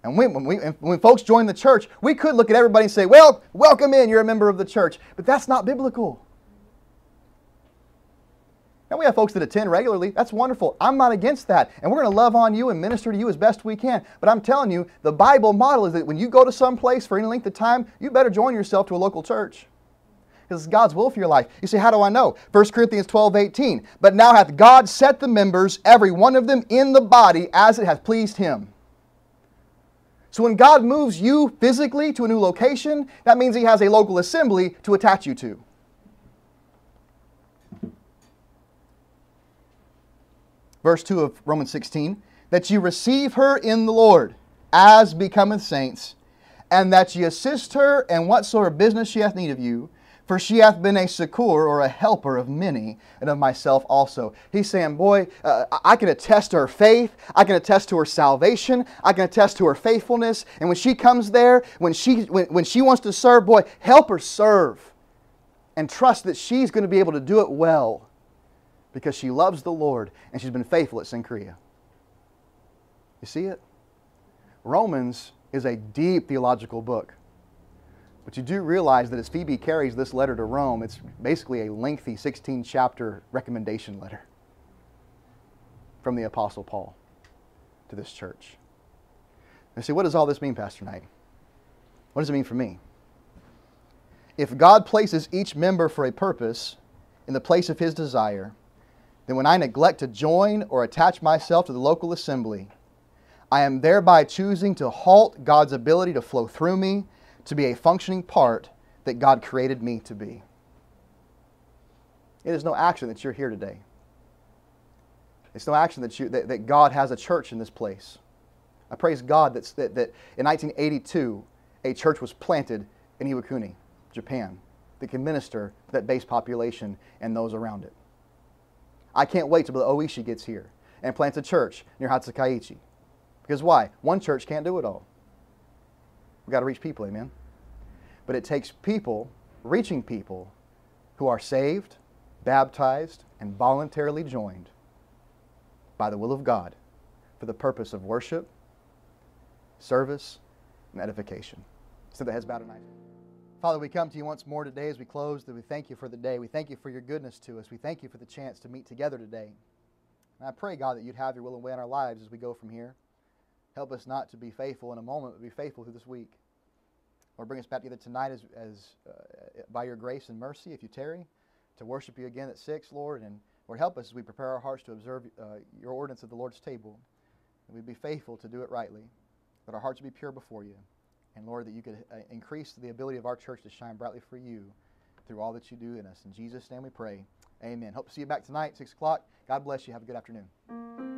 And when, when, we, when folks join the church, we could look at everybody and say, well, welcome in, you're a member of the church. But that's not biblical. And we have folks that attend regularly. That's wonderful. I'm not against that. And we're going to love on you and minister to you as best we can. But I'm telling you, the Bible model is that when you go to some place for any length of time, you better join yourself to a local church. Because it's God's will for your life. You say, how do I know? 1 Corinthians 12, 18. But now hath God set the members, every one of them, in the body as it hath pleased him. So when God moves you physically to a new location, that means he has a local assembly to attach you to. Verse 2 of Romans 16, that ye receive her in the Lord, as becometh saints, and that ye assist her in whatsoever business she hath need of you, for she hath been a succor or a helper of many, and of myself also. He's saying, Boy, uh, I can attest to her faith. I can attest to her salvation. I can attest to her faithfulness. And when she comes there, when she, when, when she wants to serve, boy, help her serve. And trust that she's going to be able to do it well because she loves the Lord and she's been faithful at Cenchrea. You see it? Romans is a deep theological book. But you do realize that as Phoebe carries this letter to Rome, it's basically a lengthy 16 chapter recommendation letter from the Apostle Paul to this church. You see, what does all this mean, Pastor Knight? What does it mean for me? If God places each member for a purpose in the place of his desire, then when I neglect to join or attach myself to the local assembly, I am thereby choosing to halt God's ability to flow through me to be a functioning part that God created me to be. It is no action that you're here today. It's no action that, you, that, that God has a church in this place. I praise God that, that, that in 1982, a church was planted in Iwakuni, Japan, that can minister that base population and those around it. I can't wait till the Oishi gets here and plants a church near Hatsukaichi. Because why? One church can't do it all. We've got to reach people, amen? But it takes people, reaching people, who are saved, baptized, and voluntarily joined by the will of God for the purpose of worship, service, and edification. So the heads bowed tonight. Father, we come to you once more today as we close. That we thank you for the day. We thank you for your goodness to us. We thank you for the chance to meet together today. And I pray, God, that you'd have your will and way in our lives as we go from here. Help us not to be faithful in a moment, but be faithful through this week. Or bring us back together tonight as, as uh, by your grace and mercy, if you tarry, to worship you again at six, Lord. And Lord, help us as we prepare our hearts to observe uh, your ordinance of the Lord's table. And we'd be faithful to do it rightly. That our hearts be pure before you. And Lord, that you could uh, increase the ability of our church to shine brightly for you through all that you do in us. In Jesus' name we pray. Amen. Hope to see you back tonight, 6 o'clock. God bless you. Have a good afternoon.